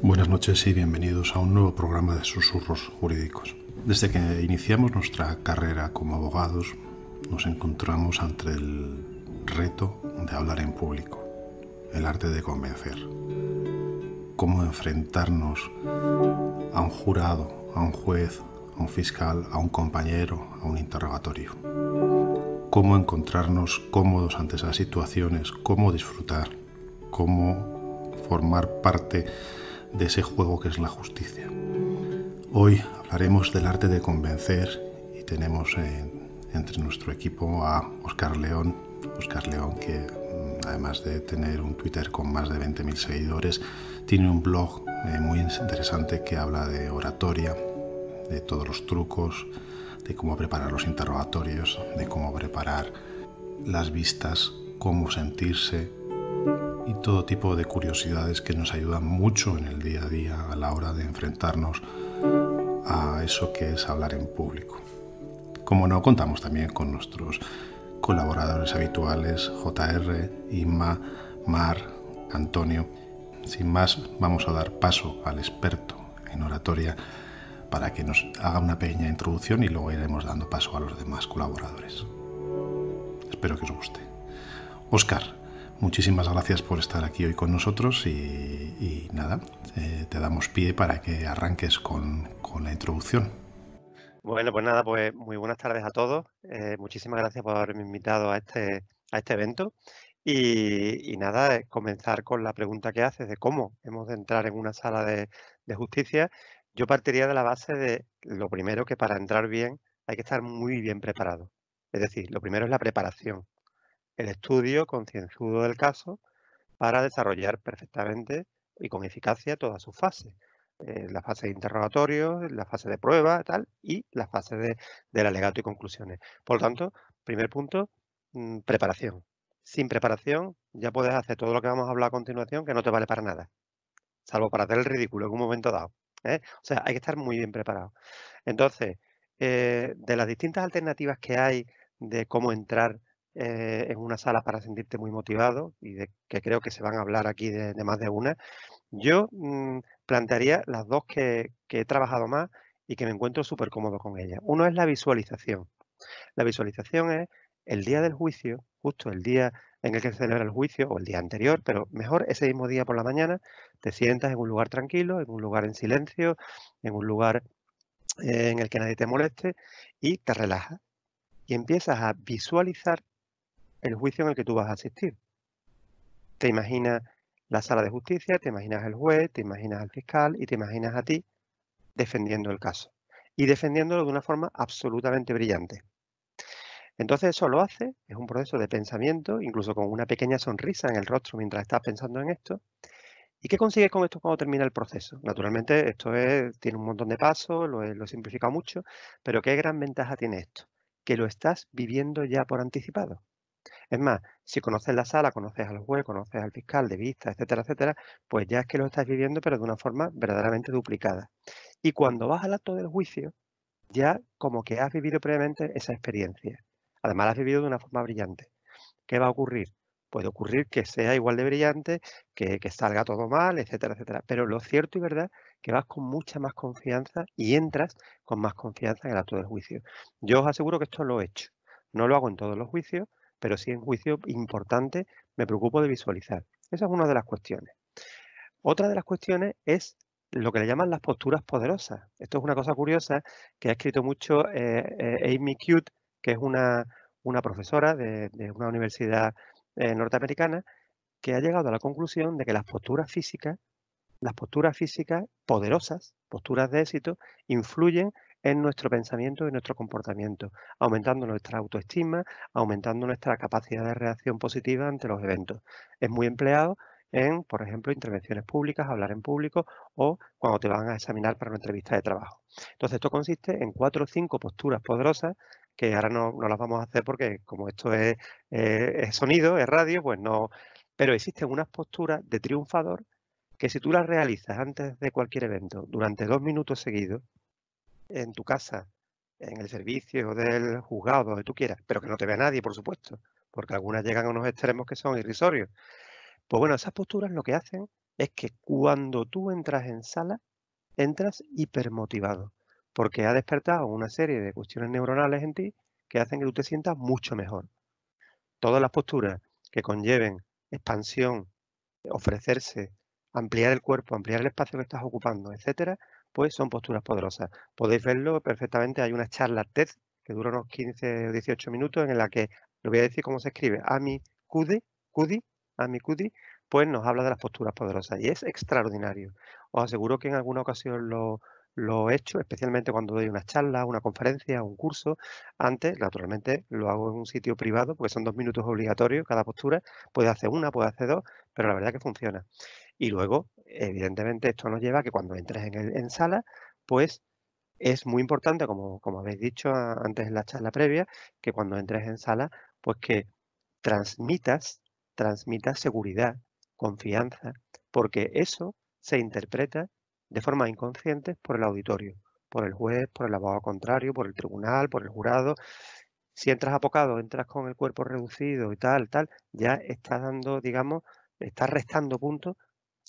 Buenas noches y bienvenidos a un nuevo programa de Susurros Jurídicos. Desde que iniciamos nuestra carrera como abogados, nos encontramos ante el reto de hablar en público, el arte de convencer. Cómo enfrentarnos a un jurado, a un juez, a un fiscal, a un compañero, a un interrogatorio. Cómo encontrarnos cómodos ante esas situaciones, cómo disfrutar, cómo formar parte de ese juego que es la justicia. Hoy hablaremos del arte de convencer y tenemos entre nuestro equipo a Oscar León. Oscar León que mm, además de tener un Twitter con más de 20.000 seguidores, tiene un blog eh, muy interesante que habla de oratoria, de todos los trucos, de cómo preparar los interrogatorios, de cómo preparar las vistas, cómo sentirse, y todo tipo de curiosidades que nos ayudan mucho en el día a día a la hora de enfrentarnos a eso que es hablar en público. Como no, contamos también con nuestros colaboradores habituales, JR, Inma, Mar, Antonio. Sin más, vamos a dar paso al experto en oratoria para que nos haga una pequeña introducción y luego iremos dando paso a los demás colaboradores. Espero que os guste. Oscar, Muchísimas gracias por estar aquí hoy con nosotros y, nada, eh, te damos pie para que arranques con, la introducción. Bueno, pues nada, pues muy buenas tardes a todos. Eh, muchísimas gracias por haberme invitado a este, a este evento. Y, nada, comenzar con la pregunta que haces de cómo hemos de entrar en una sala de justicia. Yo partiría de la base de lo primero que para entrar bien hay que estar muy bien preparado. Es decir, lo primero es la preparación el estudio concienzudo del caso para desarrollar perfectamente y con eficacia todas sus fases. Eh, la fase de interrogatorio, la fase de prueba tal, y la fase de, del alegato y conclusiones. Por lo tanto, primer punto, mm, preparación. Sin preparación ya puedes hacer todo lo que vamos a hablar a continuación que no te vale para nada, salvo para hacer el ridículo en un momento dado. ¿eh? O sea, hay que estar muy bien preparado. Entonces, eh, de las distintas alternativas que hay de cómo entrar eh, en una sala para sentirte muy motivado y de que creo que se van a hablar aquí de, más de una, yo mm, plantearía las dos que, he trabajado más y que me encuentro súper cómodo con ellas. Uno es la visualización. La visualización es el día del juicio, justo el día en el que se celebra el juicio o el día anterior, pero mejor ese mismo día por la mañana, te sientas en un lugar tranquilo, en un lugar en silencio, en un lugar eh, en el que nadie te moleste y te relajas y empiezas a visualizar el juicio en el que tú vas a asistir. Te imaginas la sala de justicia, te imaginas el juez, te imaginas al fiscal y te imaginas a ti defendiendo el caso. Y defendiéndolo de una forma absolutamente brillante. Entonces eso lo hace, es un proceso de pensamiento, incluso con una pequeña sonrisa en el rostro mientras estás pensando en esto. ¿Y qué consigues con esto cuando termina el proceso? Naturalmente esto tiene un montón de pasos, lo he simplificado mucho, pero ¿qué gran ventaja tiene esto? Que lo estás viviendo ya por anticipado. Es más, si conoces la sala, conoces al juez, conoces al fiscal de vista, etcétera, etcétera, pues ya es que lo estás viviendo, pero de una forma verdaderamente duplicada. Y cuando vas al acto del juicio, ya como que has vivido previamente esa experiencia. Además, la has vivido de una forma brillante. ¿Qué va a ocurrir? Puede ocurrir que sea igual de brillante, que, que salga todo mal, etcétera, etcétera. Pero lo cierto y verdad que vas con mucha más confianza y entras con más confianza en el acto del juicio. Yo os aseguro que esto lo he hecho. No lo hago en todos los juicios, pero sí en juicio importante me preocupo de visualizar. Esa es una de las cuestiones. Otra de las cuestiones es lo que le llaman las posturas poderosas. Esto es una cosa curiosa que ha escrito mucho eh, eh, Amy Cute, que es una, profesora de, una universidad eh, norteamericana, que ha llegado a la conclusión de que las posturas físicas, las posturas físicas poderosas, posturas de éxito, influyen en nuestro pensamiento y nuestro comportamiento, aumentando nuestra autoestima, aumentando nuestra capacidad de reacción positiva ante los eventos. Es muy empleado en, por ejemplo, intervenciones públicas, hablar en público o cuando te van a examinar para una entrevista de trabajo. Entonces, esto consiste en cuatro o cinco posturas poderosas que ahora no, las vamos a hacer porque como esto es, eh, es sonido, es radio, pues no... Pero existen unas posturas de triunfador que si tú las realizas antes de cualquier evento durante dos minutos seguidos, en tu casa, en el servicio del juzgado, donde tú quieras, pero que no te vea nadie, por supuesto, porque algunas llegan a unos extremos que son irrisorios. Pues bueno, esas posturas lo que hacen es que cuando tú entras en sala, entras hipermotivado, porque ha despertado una serie de cuestiones neuronales en ti que hacen que tú te sientas mucho mejor. Todas las posturas que conlleven expansión, ofrecerse, ampliar el cuerpo, ampliar el espacio que estás ocupando, etcétera, pues son posturas poderosas. Podéis verlo perfectamente, hay una charla TED que dura unos 15 o 18 minutos en la que, lo voy a decir cómo se escribe, Ami Kudi, Kudi, Ami Kudi, pues nos habla de las posturas poderosas y es extraordinario. Os aseguro que en alguna ocasión lo, he hecho, especialmente cuando doy una charla, una conferencia, un curso. Antes, naturalmente, lo hago en un sitio privado porque son dos minutos obligatorios cada postura. Puede hacer una, puede hacer dos, pero la verdad que funciona. Y luego, evidentemente, esto nos lleva a que cuando entres en, el, en sala, pues es muy importante, como, como habéis dicho antes en la charla previa, que cuando entres en sala, pues que transmitas, transmitas seguridad, confianza, porque eso se interpreta de forma inconsciente por el auditorio, por el juez, por el abogado contrario, por el tribunal, por el jurado. Si entras apocado, entras con el cuerpo reducido y tal, tal, ya estás dando, digamos, estás restando puntos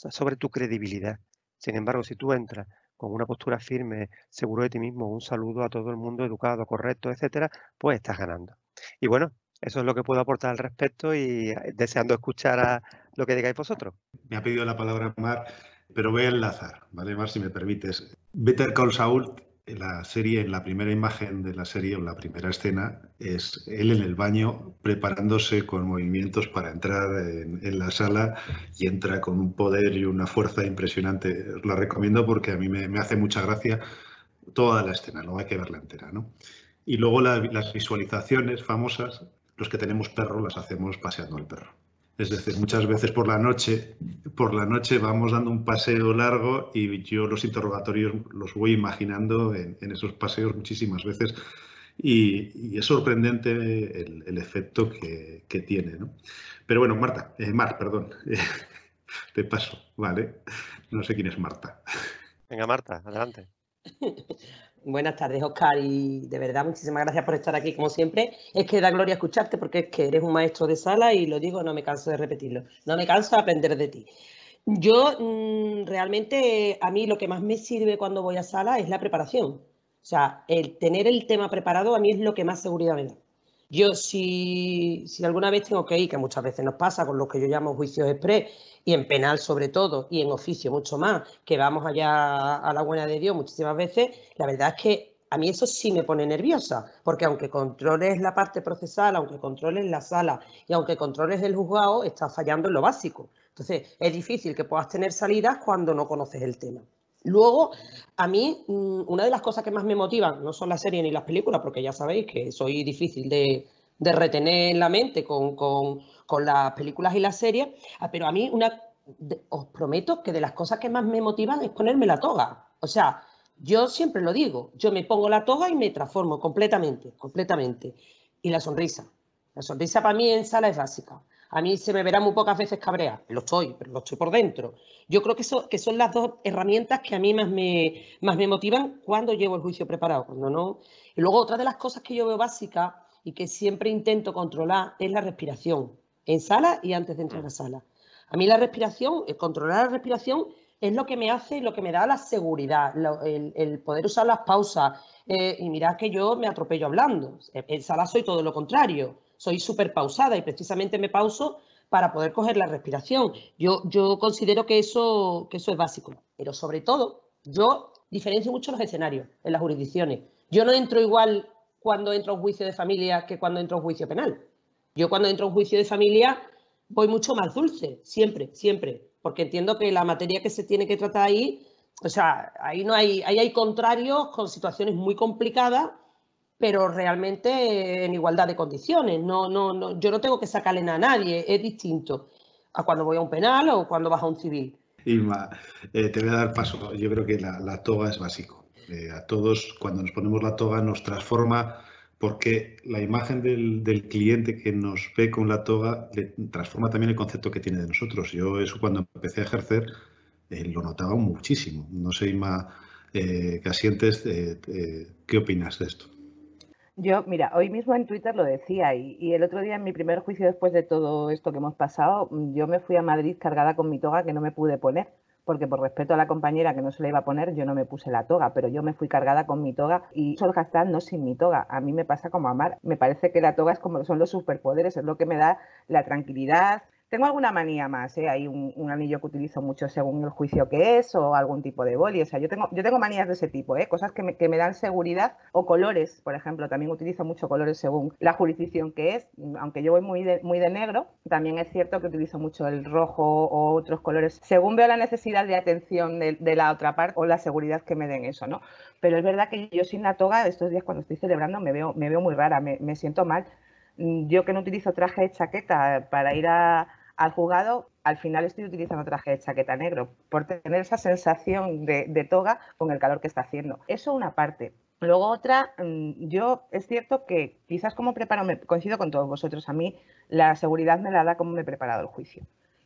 sobre tu credibilidad. Sin embargo, si tú entras con una postura firme, seguro de ti mismo, un saludo a todo el mundo educado, correcto, etcétera, pues estás ganando. Y bueno, eso es lo que puedo aportar al respecto y eh, deseando escuchar a lo que digáis vosotros. Me ha pedido la palabra Mar, pero voy a enlazar, ¿vale, Mar? Si me permites. Better Call Saul la serie, en la primera imagen de la serie, o la primera escena, es él en el baño preparándose con movimientos para entrar en, la sala y entra con un poder y una fuerza impresionante. Os la recomiendo porque a mí me, hace mucha gracia toda la escena, no hay que verla entera. ¿no? Y luego las visualizaciones famosas, los que tenemos perro las hacemos paseando al perro. Es decir, muchas veces por la noche, por la noche vamos dando un paseo largo y yo los interrogatorios los voy imaginando en, esos paseos muchísimas veces y, es sorprendente el, efecto que, tiene. ¿no? Pero bueno, Marta, eh, Mar, perdón, te paso, ¿vale? No sé quién es Marta. Venga, Marta, adelante. Buenas tardes, Oscar, y de verdad muchísimas gracias por estar aquí como siempre. Es que da gloria escucharte porque es que eres un maestro de sala y lo digo, no me canso de repetirlo. No me canso de aprender de ti. Yo mm, realmente a mí lo que más me sirve cuando voy a sala es la preparación. O sea, el tener el tema preparado a mí es lo que más seguridad me da. Yo si, si alguna vez tengo que ir, que muchas veces nos pasa con lo que yo llamo juicios express, y en penal sobre todo, y en oficio mucho más, que vamos allá a la buena de Dios muchísimas veces, la verdad es que a mí eso sí me pone nerviosa, porque aunque controles la parte procesal, aunque controles la sala y aunque controles el juzgado, estás fallando en lo básico. Entonces, es difícil que puedas tener salidas cuando no conoces el tema. Luego, a mí, mm, una de las cosas que más me motivan, no son las series ni las películas, porque ya sabéis que soy difícil de, retener en la mente con, las películas y las series, ah, pero a mí una, os prometo que de las cosas que más me motivan es ponerme la toga. O sea, yo siempre lo digo, yo me pongo la toga y me transformo completamente, completamente. Y la sonrisa. La sonrisa para mí en sala es básica. A mí se me verá muy pocas veces cabrea, lo estoy, pero lo estoy por dentro. Yo creo que, son las dos herramientas que a mí más me, más me motivan cuando llevo el juicio preparado, cuando no. Y luego otra de las cosas que yo veo básica y que siempre intento controlar es la respiración, en sala y antes de entrar a la sala. A mí la respiración, el controlar la respiración es lo que me hace, lo que me da la seguridad, el, poder usar las pausas. Eh, y mirad que yo me atropello hablando. En sala soy todo lo contrario soy súper pausada y precisamente me pauso para poder coger la respiración. Yo, yo considero que eso, que eso es básico, pero sobre todo yo diferencio mucho los escenarios en las jurisdicciones. Yo no entro igual cuando entro a un juicio de familia que cuando entro a un juicio penal. Yo cuando entro a un juicio de familia voy mucho más dulce, siempre, siempre, porque entiendo que la materia que se tiene que tratar ahí, o sea, ahí no hay, ahí hay contrarios con situaciones muy complicadas pero realmente en igualdad de condiciones. No, no, no, yo no tengo que sacarle a nadie, es distinto a cuando voy a un penal o cuando vas a un civil. Irma, eh, te voy a dar paso. Yo creo que la, toga es básico. Eh, a todos, cuando nos ponemos la toga, nos transforma porque la imagen del, cliente que nos ve con la toga le transforma también el concepto que tiene de nosotros. Yo eso cuando empecé a ejercer eh, lo notaba muchísimo. No sé, Irma Casientes, ¿qué opinas de esto? Yo, mira, hoy mismo en Twitter lo decía y, y, el otro día en mi primer juicio después de todo esto que hemos pasado, yo me fui a Madrid cargada con mi toga que no me pude poner porque por respeto a la compañera que no se le iba a poner, yo no me puse la toga, pero yo me fui cargada con mi toga y solo gastar no sin mi toga. A mí me pasa como a Mar, me parece que la toga es como son los superpoderes, es lo que me da la tranquilidad, tengo alguna manía más, ¿eh? hay un, anillo que utilizo mucho según el juicio que es o algún tipo de boli. O sea, yo tengo, yo tengo manías de ese tipo, ¿eh? cosas que me, que me, dan seguridad o colores, por ejemplo. También utilizo mucho colores según la jurisdicción que es. Aunque yo voy muy de, muy de negro, también es cierto que utilizo mucho el rojo o otros colores según veo la necesidad de atención de, de la otra parte o la seguridad que me den eso, ¿no? Pero es verdad que yo sin la toga, estos días cuando estoy celebrando, me veo, me veo muy rara, me, me siento mal. Yo que no utilizo traje de chaqueta para ir a al jugado, al final estoy utilizando traje de chaqueta negro, por tener esa sensación de, toga con el calor que está haciendo. Eso una parte. Luego otra, mm, yo es cierto que quizás como preparo, me, coincido con todos vosotros, a mí la seguridad me la da como me he preparado el juicio.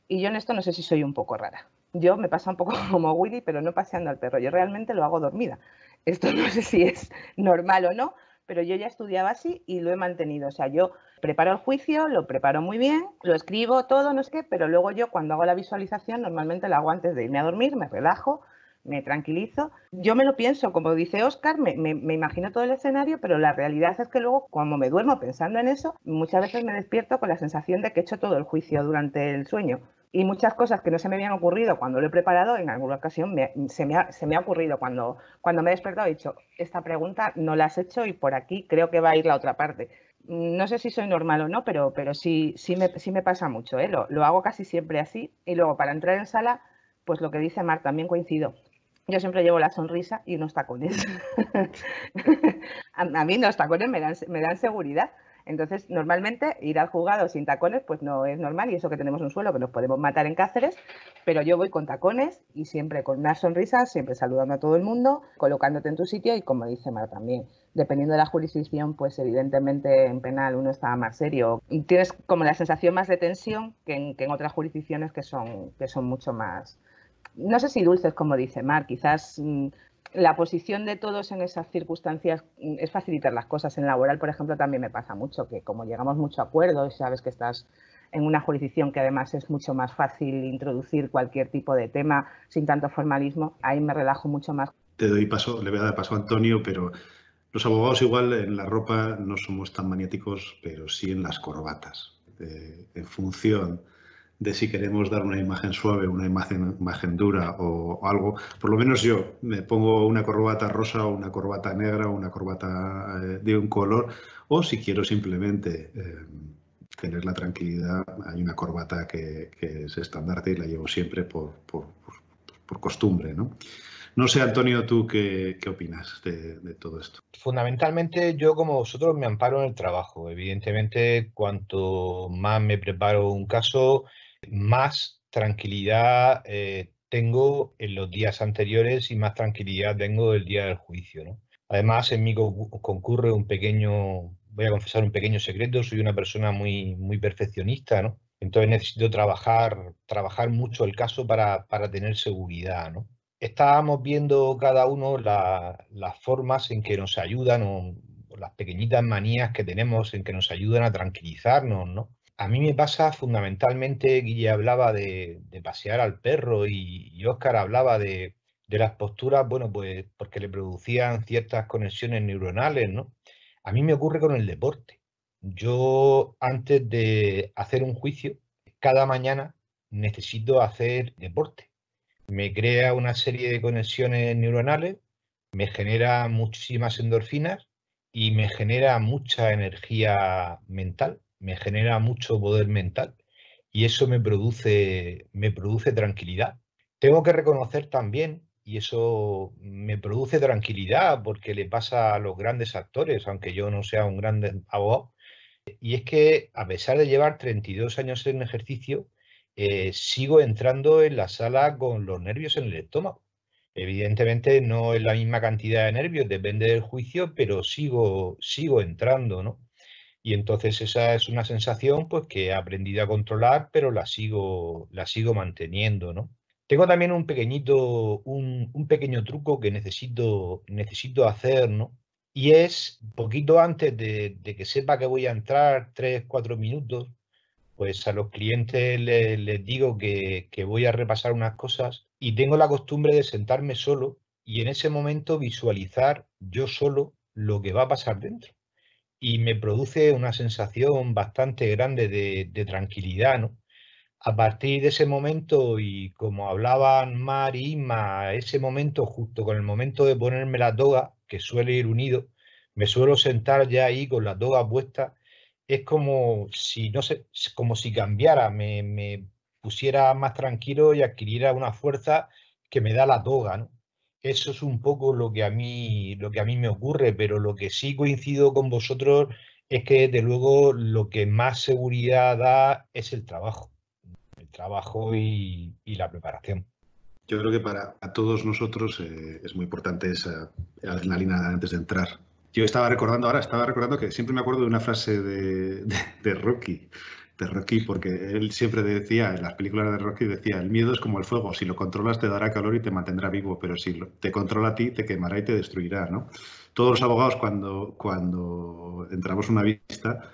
Y yo en esto no sé si soy un poco rara. Yo me pasa un poco como Willy, pero no paseando al perro. Yo realmente lo hago dormida. Esto no sé si es normal o no, pero yo ya estudiaba así y lo he mantenido. O sea, yo preparo el juicio, lo preparo muy bien, lo escribo todo, no sé qué, pero luego yo cuando hago la visualización normalmente la hago antes de irme a dormir, me relajo, me tranquilizo. Yo me lo pienso, como dice Oscar, me, imagino todo el escenario, pero la realidad es que luego, cuando me duermo pensando en eso, muchas veces me despierto con la sensación de que he hecho todo el juicio durante el sueño y muchas cosas que no se me habían ocurrido cuando lo he preparado, en alguna ocasión se, me ha, se, me ha, ocurrido cuando, cuando me he despertado, he dicho, esta pregunta no la has hecho y por aquí creo que va a ir la otra parte. No sé si soy normal o no, pero, pero sí, sí, me, sí me pasa mucho, ¿eh? lo, lo hago casi siempre así y luego para entrar en sala, pues lo que dice Mar, también coincido. Yo siempre llevo la sonrisa y unos tacones. a, mí los tacones me dan, me dan seguridad entonces, normalmente ir al juzgado sin tacones pues no es normal y eso que tenemos un suelo que nos podemos matar en Cáceres, pero yo voy con tacones y siempre con una sonrisa, siempre saludando a todo el mundo, colocándote en tu sitio y como dice Mar también, dependiendo de la jurisdicción, pues evidentemente en penal uno está más serio. Tienes como la sensación más de tensión que en, que en otras jurisdicciones que son, que son mucho más, no sé si dulces como dice Mar, quizás mm, la posición de todos en esas circunstancias es facilitar las cosas. En laboral, por ejemplo, también me pasa mucho que como llegamos mucho a acuerdo y sabes que estás en una jurisdicción que además es mucho más fácil introducir cualquier tipo de tema sin tanto formalismo, ahí me relajo mucho más. Te doy paso, le voy a dar paso a Antonio, pero los abogados igual en la ropa no somos tan maniáticos, pero sí en las corbatas. Eh, en función de si queremos dar una imagen suave, una imagen, imagen dura o, algo. Por lo menos yo me pongo una corbata rosa o una corbata negra o una corbata eh, de un color o si quiero simplemente eh, tener la tranquilidad, hay una corbata que, es estandarte y la llevo siempre por, por, costumbre. ¿no? No sé, Antonio, tú qué, qué opinas de, de, todo esto. Fundamentalmente, yo como vosotros me amparo en el trabajo. Evidentemente, cuanto más me preparo un caso, más tranquilidad eh, tengo en los días anteriores y más tranquilidad tengo el día del juicio. Además, en mí concurre un pequeño, voy a confesar un pequeño secreto, soy una persona muy, muy perfeccionista, ¿no? Entonces necesito trabajar, trabajar mucho el caso para, para tener seguridad, ¿no? Estábamos viendo cada uno las formas en que nos ayudan o, las pequeñitas manías que tenemos en que nos ayudan a tranquilizarnos, ¿no? A mí me pasa fundamentalmente, Guille hablaba de, pasear al perro y, Óscar hablaba de, las posturas, bueno, pues porque le producían ciertas conexiones neuronales, ¿no? A mí me ocurre con el deporte. Yo antes de hacer un juicio, cada mañana necesito hacer deporte. Me crea una serie de conexiones neuronales, me genera muchísimas endorfinas y me genera mucha energía mental me genera mucho poder mental y eso me produce, me produce tranquilidad. Tengo que reconocer también, y eso me produce tranquilidad porque le pasa a los grandes actores, aunque yo no sea un gran abogado, y es que a pesar de llevar 32 años en ejercicio, eh, sigo entrando en la sala con los nervios en el estómago. Evidentemente no es la misma cantidad de nervios, depende del juicio, pero sigo, sigo entrando, ¿no? Y entonces esa es una sensación pues que he aprendido a controlar, pero la sigo, la sigo manteniendo, ¿no? Tengo también un pequeñito, un, pequeño truco que necesito, necesito hacer, ¿no? y es poquito antes de, que sepa que voy a entrar, tres, cuatro minutos, pues a los clientes les, digo que, que, voy a repasar unas cosas y tengo la costumbre de sentarme solo y en ese momento visualizar yo solo lo que va a pasar dentro. Y me produce una sensación bastante grande de, tranquilidad, ¿no? A partir de ese momento, y como hablaban Mar y Inma, ese momento, justo con el momento de ponerme la toga, que suele ir unido, me suelo sentar ya ahí con la toga puesta. Es como si, no sé, como si cambiara, me, me pusiera más tranquilo y adquiriera una fuerza que me da la toga, ¿no? Eso es un poco lo que a mí, lo que a mí me ocurre, pero lo que sí coincido con vosotros es que desde luego lo que más seguridad da es el trabajo trabajo y, la preparación. Yo creo que para todos nosotros eh, es muy importante esa adrenalina antes de entrar. Yo estaba recordando ahora, estaba recordando que siempre me acuerdo de una frase de, de, Rocky, de Rocky, porque él siempre decía, en las películas de Rocky decía, el miedo es como el fuego, si lo controlas te dará calor y te mantendrá vivo, pero si te controla a ti te quemará y te destruirá, ¿no? Todos los abogados cuando, cuando entramos a una vista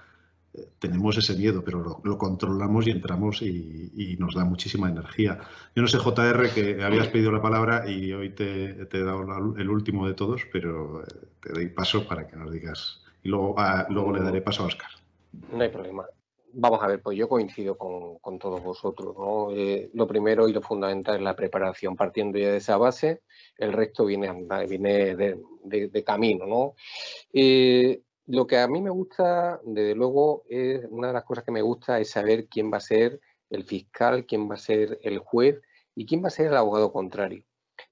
tenemos ese miedo, pero lo, controlamos y entramos y, nos da muchísima energía. Yo no sé, JR, que habías pedido la palabra y hoy te, he dado el último de todos, pero eh, te doy paso para que nos digas. Y luego, ah, luego le daré paso a Oscar. No hay problema. Vamos a ver, pues yo coincido con, todos vosotros. Eh, lo primero y lo fundamental es la preparación, partiendo ya de esa base, el resto viene, viene de, camino. ¿no? Eh, lo que a mí me gusta, desde luego, es una de las cosas que me gusta es saber quién va a ser el fiscal, quién va a ser el juez y quién va a ser el abogado contrario.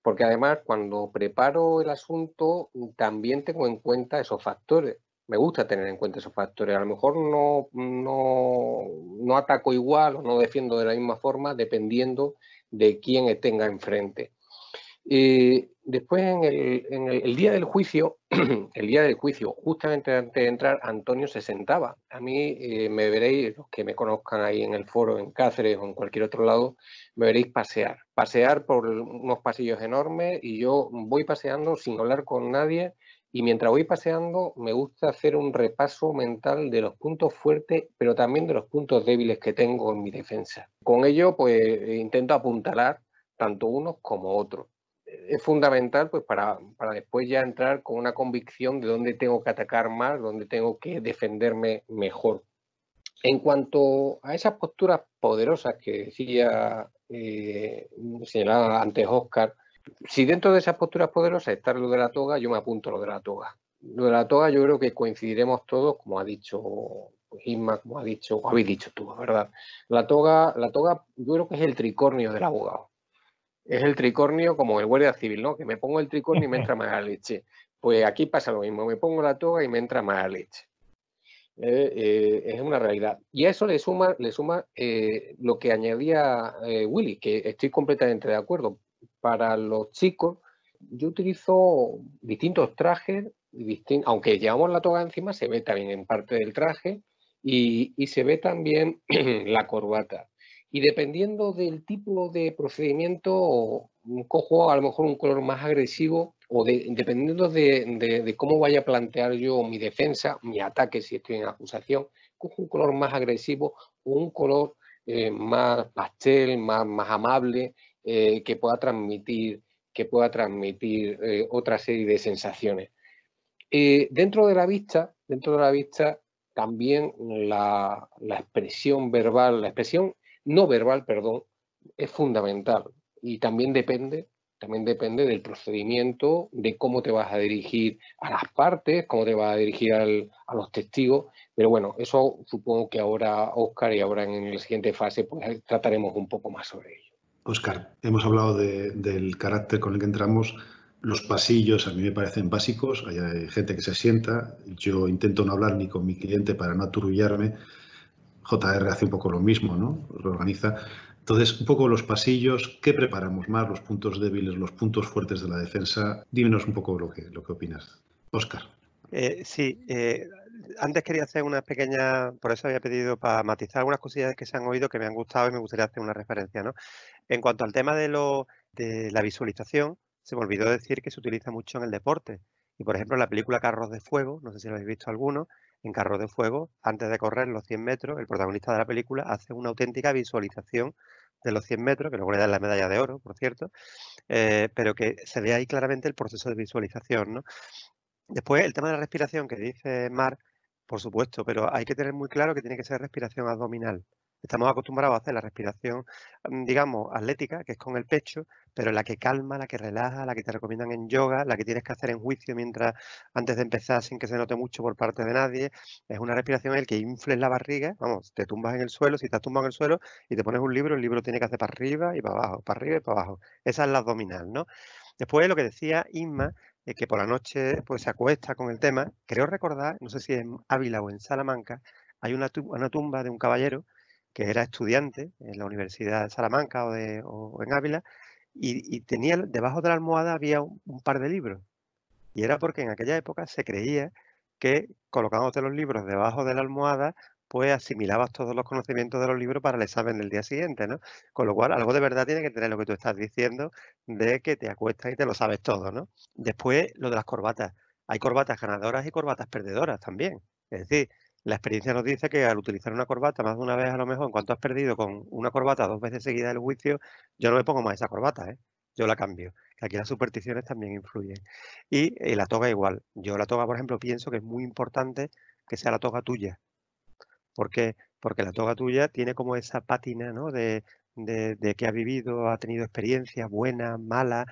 Porque además, cuando preparo el asunto, también tengo en cuenta esos factores. Me gusta tener en cuenta esos factores. A lo mejor no, no, no ataco igual o no defiendo de la misma forma, dependiendo de quién tenga enfrente. Y después, en el, día del juicio, el día del juicio, justamente antes de entrar, Antonio se sentaba. A mí eh, me veréis, los que me conozcan ahí en el foro, en Cáceres o en cualquier otro lado, me veréis pasear. Pasear por unos pasillos enormes y yo voy paseando sin hablar con nadie. Y mientras voy paseando, me gusta hacer un repaso mental de los puntos fuertes, pero también de los puntos débiles que tengo en mi defensa. Con ello, pues intento apuntalar tanto unos como otros es fundamental pues para, para, después ya entrar con una convicción de dónde tengo que atacar más, dónde tengo que defenderme mejor. En cuanto a esas posturas poderosas que decía, eh, señalaba antes Oscar, si dentro de esas posturas poderosas está lo de la toga, yo me apunto lo de la toga. Lo de la toga yo creo que coincidiremos todos, como ha dicho Isma, como ha dicho, o habéis dicho tú, ¿verdad? La toga, la toga yo creo que es el tricornio del abogado es el tricornio como el guardia civil, ¿no? Que me pongo el tricornio y me entra más leche. Pues aquí pasa lo mismo, me pongo la toga y me entra más leche. Eh, eh, es una realidad. Y a eso le suma, le suma eh, lo que añadía Willy, que estoy completamente de acuerdo. Para los chicos, yo utilizo distintos trajes, aunque llevamos la toga encima, se ve también en parte del traje y, y se ve también la corbata. Y dependiendo del tipo de procedimiento, cojo a lo mejor un color más agresivo o dependiendo de, cómo vaya a plantear yo mi defensa, mi ataque si estoy en acusación, cojo un color más agresivo o un color eh, más pastel, más amable, eh, que pueda transmitir, que pueda transmitir eh, otra serie de sensaciones. dentro de la vista, dentro de la vista, también la, la expresión verbal, la expresión no verbal, perdón, es fundamental y también depende, también depende del procedimiento, de cómo te vas a dirigir a las partes, cómo te vas a dirigir a los testigos, pero bueno, eso supongo que ahora Oscar y ahora en la siguiente fase pues trataremos un poco más sobre ello. Oscar, hemos hablado del carácter con el que entramos. Los pasillos a mí me parecen básicos, hay gente que se sienta, yo intento no hablar ni con mi cliente para no aturullarme, JR hace un poco lo mismo, ¿no? Lo organiza. Entonces, un poco los pasillos, ¿qué preparamos más? Los puntos débiles, los puntos fuertes de la defensa. Dímenos un poco lo que, lo que opinas. Oscar. Eh, sí, eh, antes quería hacer una pequeña, por eso había pedido para matizar algunas cosillas que se han oído que me han gustado y me gustaría hacer una referencia. ¿no? En cuanto al tema de, la visualización, se me olvidó decir que se utiliza mucho en el deporte Y por ejemplo, en la película Carros de Fuego, no sé si lo habéis visto alguno, en Carros de Fuego, antes de correr los 100 metros, el protagonista de la película hace una auténtica visualización de los 100 metros, que luego le dan la medalla de oro, por cierto, eh, pero que se ve ahí claramente el proceso de visualización. Después, el tema de la respiración que dice Mar, por supuesto, pero hay que tener muy claro que tiene que ser respiración abdominal. Estamos acostumbrados a hacer la respiración, mm, digamos, atlética, que es con el pecho, pero la que calma, la que relaja, la que te recomiendan en yoga, la que tienes que hacer en juicio mientras antes de empezar sin que se note mucho por parte de nadie, es una respiración en la que infles la barriga, vamos, te tumbas en el suelo, si estás tumbado en el suelo y te pones un libro, el libro tiene que hacer para arriba y para abajo, para arriba y para abajo. Esa es la abdominal, ¿no? Después lo que decía Inma, es que por la noche pues se acuesta con el tema, creo recordar, no sé si en Ávila o en Salamanca, hay una, una tumba de un caballero que era estudiante en la Universidad de Salamanca o, de, en Ávila, y, tenía debajo de la almohada había un, par de libros. Y era porque en aquella época se creía que colocándote los libros debajo de la almohada, pues asimilabas todos los conocimientos de los libros para el examen del día siguiente, ¿no? Con lo cual, algo de verdad tiene que tener lo que tú estás diciendo de que te acuestas y te lo sabes todo, ¿no? Después, lo de las corbatas. Hay corbatas ganadoras y corbatas perdedoras también. Es decir, la experiencia nos dice que al utilizar una corbata más de una vez a lo mejor, en cuanto has perdido con una corbata dos veces seguida el juicio, yo no me pongo más esa corbata, ¿eh? yo la cambio. Que aquí las supersticiones también influyen. Y, eh, la toga igual. Yo la toga, por ejemplo, pienso que es muy importante que sea la toga tuya. ¿Por qué? Porque la toga tuya tiene como esa pátina ¿no? de, de, de que ha vivido, ha tenido experiencias buenas, malas,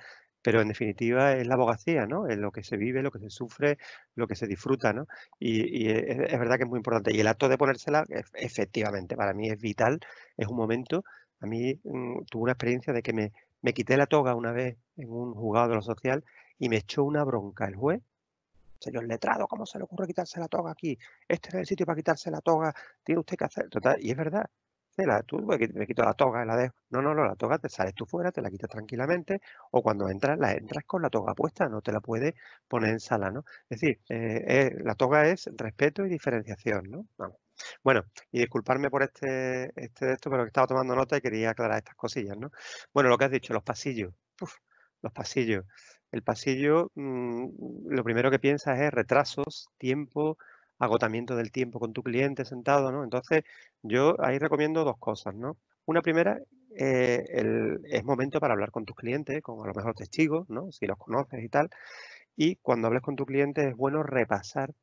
pero en definitiva es la abogacía, ¿no? Es lo que se vive, lo que se sufre, lo que se disfruta, ¿no? Y, es, verdad que es muy importante. Y el acto de ponérsela, efectivamente, para mí es vital, es un momento. A mí mm, tuve una experiencia de que me, me quité la toga una vez en un juzgado de lo social y me echó una bronca el juez señor letrado, ¿cómo se le ocurre quitarse la toga aquí? Este es el sitio para quitarse la toga, tiene usted que hacer. Total, y es verdad, la, tú me quito la toga y la dejo. No, no, no, la toga te sales tú fuera, te la quitas tranquilamente, o cuando entras, la entras con la toga puesta, no te la puedes poner en sala, ¿no? Es decir, eh, eh, la toga es respeto y diferenciación, ¿no? Vamos. Bueno, y disculparme por este, este esto, pero que estaba tomando nota y quería aclarar estas cosillas, ¿no? Bueno, lo que has dicho, los pasillos. los pasillos. El pasillo, mm, lo primero que piensas es retrasos, tiempo, agotamiento del tiempo con tu cliente sentado, ¿no? Entonces, yo ahí recomiendo dos cosas, ¿no? Una primera, eh, es momento para hablar con tus clientes, con a lo mejor testigos, ¿no? Si los conoces y tal. Y cuando hables con tu cliente es bueno repasar,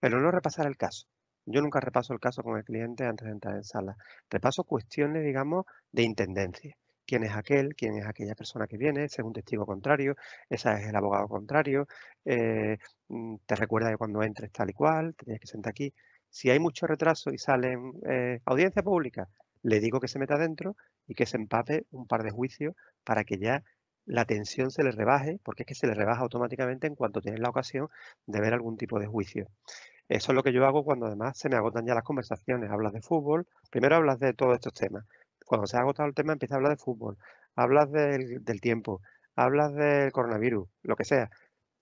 pero no repasar el caso. Yo nunca repaso el caso con el cliente antes de entrar en sala. Repaso cuestiones, digamos, de intendencia quién es aquel, quién es aquella persona que viene, ese es un testigo contrario, ese es el abogado contrario, eh, mm, te recuerda que cuando entres tal y cual, te tienes que sentar aquí. Si hay mucho retraso y salen eh, audiencia pública, le digo que se meta dentro y que se empape un par de juicios para que ya la tensión se le rebaje, porque es que se le rebaja automáticamente en cuanto tienes la ocasión de ver algún tipo de juicio. Eso es lo que yo hago cuando además se me agotan ya las conversaciones. Hablas de fútbol, primero hablas de todos estos temas. Cuando se ha agotado el tema, empieza a hablar de fútbol, hablas del, tiempo, hablas del coronavirus, lo que sea.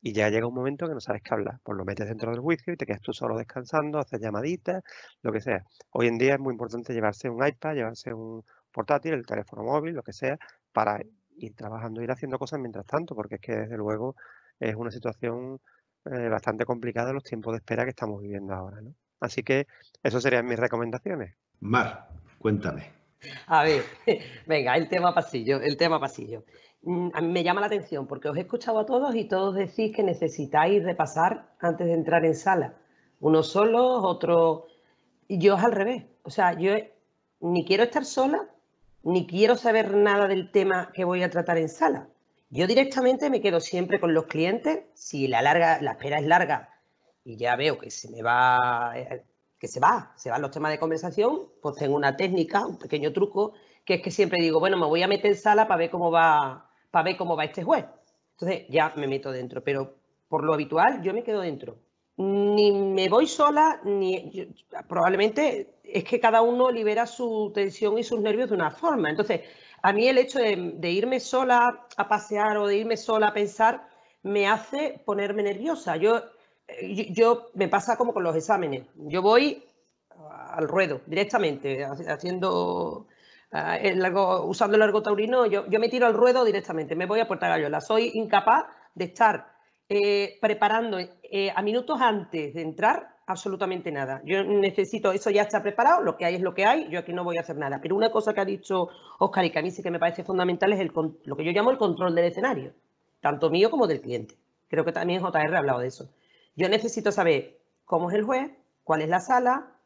Y ya llega un momento que no sabes qué hablar. Pues lo metes dentro del juicio y te quedas tú solo descansando, haces llamaditas, lo que sea. Hoy en día es muy importante llevarse un iPad, llevarse un portátil, el teléfono móvil, lo que sea, para ir trabajando, ir haciendo cosas mientras tanto, porque es que desde luego es una situación eh, bastante complicada los tiempos de espera que estamos viviendo ahora. ¿no? Así que eso serían mis recomendaciones. Mar, cuéntame. A ver, venga, el tema pasillo, el tema pasillo. Mm, a mí me llama la atención porque os he escuchado a todos y todos decís que necesitáis repasar antes de entrar en sala. Unos solos, otros... Y yo es al revés. O sea, yo ni quiero estar sola, ni quiero saber nada del tema que voy a tratar en sala. Yo directamente me quedo siempre con los clientes. Si la, larga, la espera es larga y ya veo que se me va eh, que se va, se van los temas de conversación, pues tengo una técnica, un pequeño truco, que es que siempre digo, bueno, me voy a meter en sala para ver cómo va, para ver cómo va este juez. Entonces ya me meto dentro, pero por lo habitual yo me quedo dentro. Ni me voy sola, ni probablemente es que cada uno libera su tensión y sus nervios de una forma. Entonces, a mí el hecho de, de irme sola a pasear o de irme sola a pensar me hace ponerme nerviosa. Yo yo, me pasa como con los exámenes. Yo voy al ruedo directamente, haciendo ah, usando el largo taurino, yo, yo, me tiro al ruedo directamente, me voy a Puerta Gallola. Soy incapaz de estar eh, preparando eh, a minutos antes de entrar absolutamente nada. Yo necesito, eso ya está preparado, lo que hay es lo que hay, yo aquí no voy a hacer nada. Pero una cosa que ha dicho Oscar y que a mí sí que me parece fundamental es el, lo que yo llamo el control del escenario, tanto mío como del cliente. Creo que también JR ha hablado de eso. Yo necesito saber cómo es el juez, cuál es la sala,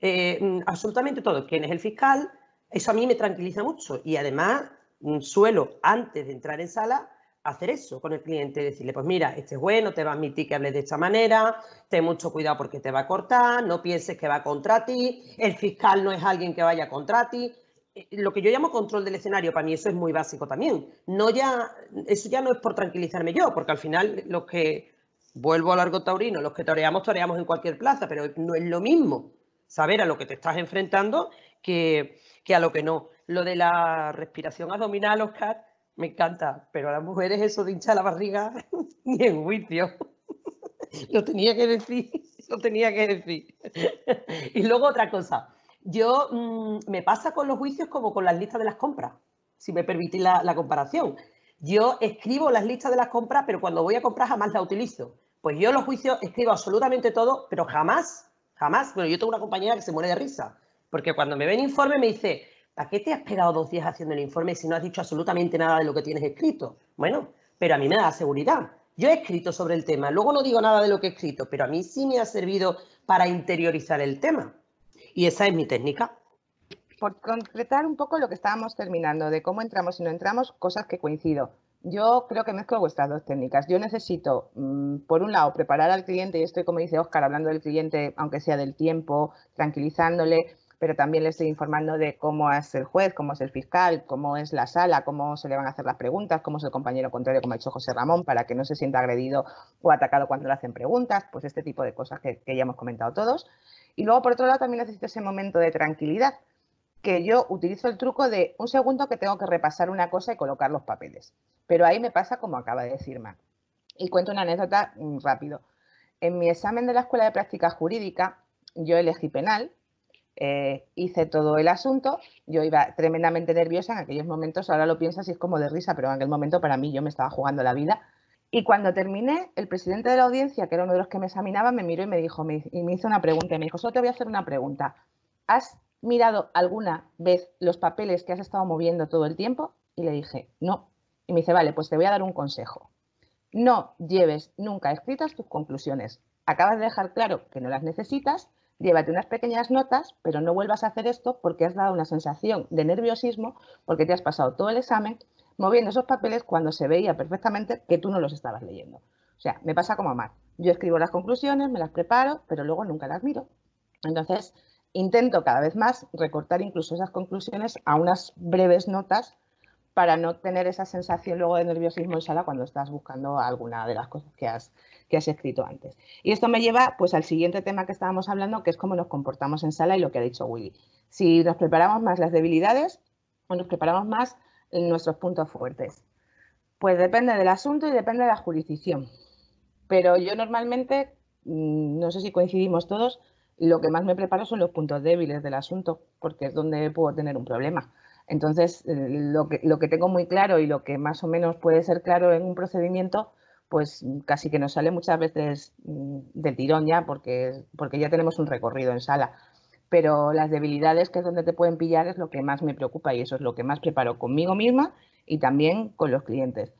eh, mm, absolutamente todo, quién es el fiscal. Eso a mí me tranquiliza mucho y además mm, suelo, antes de entrar en sala, hacer eso con el cliente, decirle, pues mira, este es bueno, te va a admitir que hables de esta manera, ten mucho cuidado porque te va a cortar, no pienses que va contra ti, el fiscal no es alguien que vaya contra ti. Eh, lo que yo llamo control del escenario, para mí eso es muy básico también. No ya, eso ya no es por tranquilizarme yo, porque al final los que, vuelvo a largo taurino, los que toreamos, toreamos en cualquier plaza, pero no es lo mismo saber a lo que te estás enfrentando que, que a lo que no. Lo de la respiración abdominal, Oscar, me encanta, pero a las mujeres eso de hinchar la barriga, ni en juicio. lo tenía que decir, lo tenía que decir. y luego otra cosa, yo mm, me pasa con los juicios como con las listas de las compras, si me permitís la comparación. Yo escribo las listas de las compras, pero cuando voy a comprar jamás las utilizo. Pues yo los juicios escribo absolutamente todo, pero jamás, jamás. Bueno, yo tengo una compañera que se muere de risa, porque cuando me ven informe me dice, ¿A qué te has pegado dos días haciendo el informe si no has dicho absolutamente nada de lo que tienes escrito? Bueno, pero a mí me da seguridad. Yo he escrito sobre el tema, luego no digo nada de lo que he escrito, pero a mí sí me ha servido para interiorizar el tema. Y esa es mi técnica. Por concretar un poco lo que estábamos terminando, de cómo entramos y no entramos, cosas que coincido. Yo creo que mezclo vuestras dos técnicas. Yo necesito, mm, por un lado, preparar al cliente, y estoy, como dice Oscar, hablando del cliente, aunque sea del tiempo, tranquilizándole, pero también le estoy informando de cómo es el juez, cómo es el fiscal, cómo es la sala, cómo se le van a hacer las preguntas, cómo es el compañero contrario, como ha dicho José Ramón, para que no se sienta agredido o atacado cuando le hacen preguntas, pues este tipo de cosas que, ya hemos comentado todos. Y luego, por otro lado, también necesito ese momento de tranquilidad, que yo utilizo el truco de un segundo que tengo que repasar una cosa y colocar los papeles. Pero ahí me pasa como acaba de decir Mac. Y cuento una anécdota mm, rápido. En mi examen de la Escuela de Práctica Jurídica, yo elegí penal eh, hice todo el asunto, yo iba tremendamente nerviosa en aquellos momentos, ahora lo piensas y es como de risa, pero en aquel momento para mí yo me estaba jugando la vida. Y cuando terminé, el presidente de la audiencia, que era uno de los que me examinaba, me miró y me dijo, y me hizo una pregunta, y me dijo, solo te voy a hacer una pregunta. ¿Has mirado alguna vez los papeles que has estado moviendo todo el tiempo? Y le dije, no. Y me dice, vale, pues te voy a dar un consejo. No lleves nunca escritas tus conclusiones. Acabas de dejar claro que no las necesitas llévate unas pequeñas notas, pero no vuelvas a hacer esto porque has dado una sensación de nerviosismo, porque te has pasado todo el examen moviendo esos papeles cuando se veía perfectamente que tú no los estabas leyendo. O sea, me pasa como a Mar. Yo escribo las conclusiones, me las preparo, pero luego nunca las miro. Entonces, intento cada vez más recortar incluso esas conclusiones a unas breves notas para no tener esa sensación luego de nerviosismo en sala cuando estás buscando alguna de las cosas que has, que has escrito antes. Y esto me lleva pues al siguiente tema que estábamos hablando, que es cómo nos comportamos en sala y lo que ha dicho Willy. Si nos preparamos más las debilidades o nos preparamos más nuestros puntos fuertes. Pues depende del asunto y depende de la jurisdicción. Pero yo normalmente, mm, no sé si coincidimos todos, lo que más me preparo son los puntos débiles del asunto, porque es donde puedo tener un problema. Entonces, eh, lo que, lo que tengo muy claro y lo que más o menos puede ser claro en un procedimiento pues casi que nos sale muchas veces mm, de tirón ya, porque, porque ya tenemos un recorrido en sala. Pero las debilidades, que es donde te pueden pillar, es lo que más me preocupa y eso es lo que más preparo conmigo misma y también con los clientes.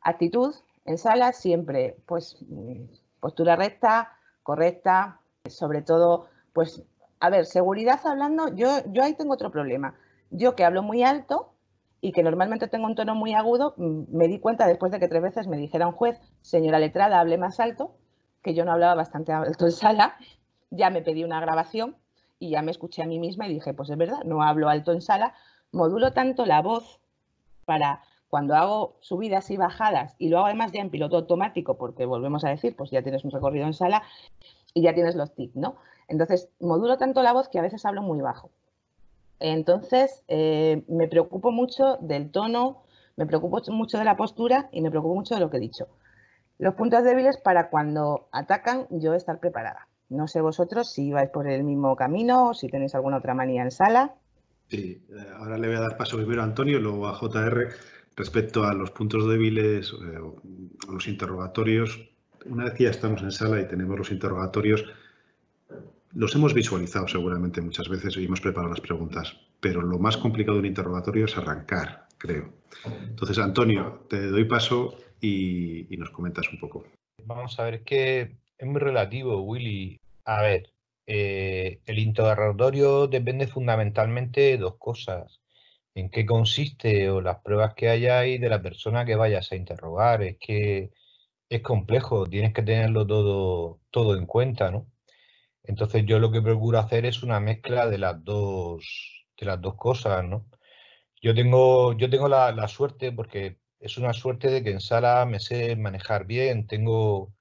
Actitud en sala siempre, pues mm, postura recta, correcta, sobre todo, pues, a ver, seguridad hablando, yo, yo ahí tengo otro problema. Yo que hablo muy alto, y que normalmente tengo un tono muy agudo, mm, me di cuenta después de que tres veces me dijera un juez, señora letrada, hable más alto, que yo no hablaba bastante alto en sala, ya me pedí una grabación y ya me escuché a mí misma y dije, pues es verdad, no hablo alto en sala, modulo tanto la voz para cuando hago subidas y bajadas y lo hago además ya en piloto automático, porque volvemos a decir, pues ya tienes un recorrido en sala y ya tienes los tips, ¿no? Entonces, modulo tanto la voz que a veces hablo muy bajo. Entonces, eh, me preocupo mucho del tono, me preocupo mucho de la postura y me preocupo mucho de lo que he dicho. Los puntos débiles para cuando atacan, yo estar preparada. No sé vosotros si vais por el mismo camino o si tenéis alguna otra manía en sala. Sí, eh, ahora le voy a dar paso primero a Antonio, luego a JR respecto a los puntos débiles, eh, los interrogatorios. Una vez ya estamos en sala y tenemos los interrogatorios, los hemos visualizado seguramente muchas veces y hemos preparado las preguntas, pero lo más complicado de un interrogatorio es arrancar, creo. Entonces, Antonio, te doy paso y, nos comentas un poco. Vamos a ver, que es muy relativo, Willy. A ver, eh, el interrogatorio depende fundamentalmente de dos cosas. En qué consiste o las pruebas que hay de la persona que vayas a interrogar. Es que es complejo, tienes que tenerlo todo, todo en cuenta, ¿no? Entonces yo lo que procuro hacer es una mezcla de las dos, de las dos cosas, ¿no? Yo tengo, yo tengo la, suerte, porque es una suerte de que en sala me sé manejar bien, tengo,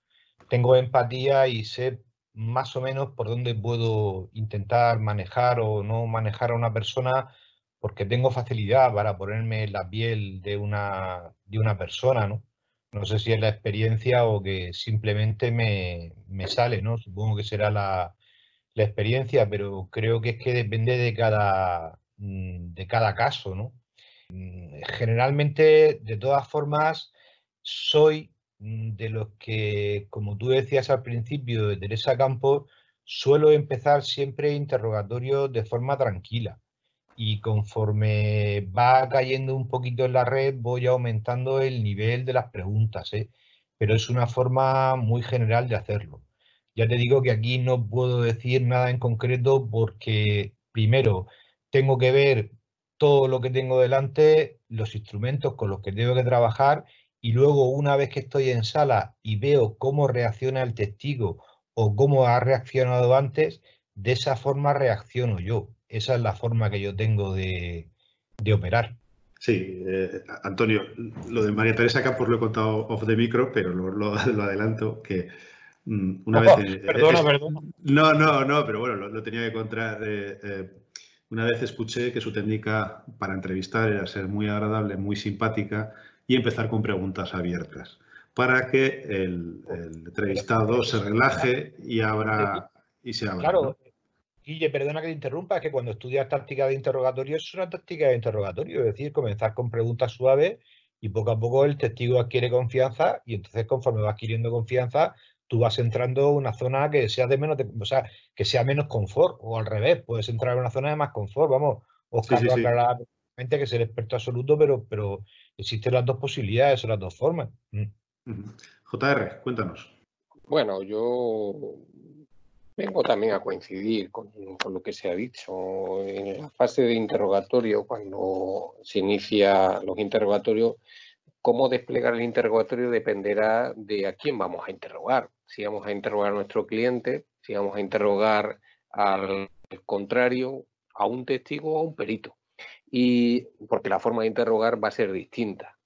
tengo empatía y sé más o menos por dónde puedo intentar manejar o no manejar a una persona porque tengo facilidad para ponerme la piel de una, de una persona, ¿no? No sé si es la experiencia o que simplemente me, me sale, ¿no? Supongo que será la, la experiencia, pero creo que es que depende de cada, mm, de cada caso, ¿no? Mm, generalmente, de todas formas, soy mm, de los que, como tú decías al principio de Teresa Campos, suelo empezar siempre interrogatorios de forma tranquila y conforme va cayendo un poquito en la red voy aumentando el nivel de las preguntas, ¿eh? pero es una forma muy general de hacerlo. Ya te digo que aquí no puedo decir nada en concreto porque primero tengo que ver todo lo que tengo delante, los instrumentos con los que tengo que trabajar y luego una vez que estoy en sala y veo cómo reacciona el testigo o cómo ha reaccionado antes, de esa forma reacciono yo. Esa es la forma que yo tengo de, operar. Sí, eh, Antonio, lo de María Teresa Campos lo he contado off the micro, pero lo adelanto, que Mm, una vez, eh, perdona, perdona. No, no, no, pero bueno, lo, tenía que encontrar. Eh, eh, una vez escuché que su técnica para entrevistar era ser muy agradable, muy simpática y empezar con preguntas abiertas para que el, entrevistado se relaje y abra y se abra. Claro, Guille, perdona que te interrumpa, es que cuando estudias táctica de interrogatorio es una táctica de interrogatorio, es decir, comenzar con preguntas suaves y poco a poco el testigo adquiere confianza y entonces conforme va adquiriendo confianza tú vas entrando a una zona que sea de menos, o sea, que sea menos confort, o al revés, puedes entrar a una zona de más confort, vamos, Oscar sí, sí, que es el experto absoluto, pero, pero existen las dos posibilidades o las dos formas. Mm. JR, cuéntanos. Bueno, yo vengo también a coincidir con, con, lo que se ha dicho. En la fase de interrogatorio, cuando se inicia los interrogatorios, cómo desplegar el interrogatorio dependerá de a quién vamos a interrogar si vamos a interrogar a nuestro cliente, si vamos a interrogar al contrario, a un testigo o a un perito. Y porque la forma de interrogar va a ser distinta.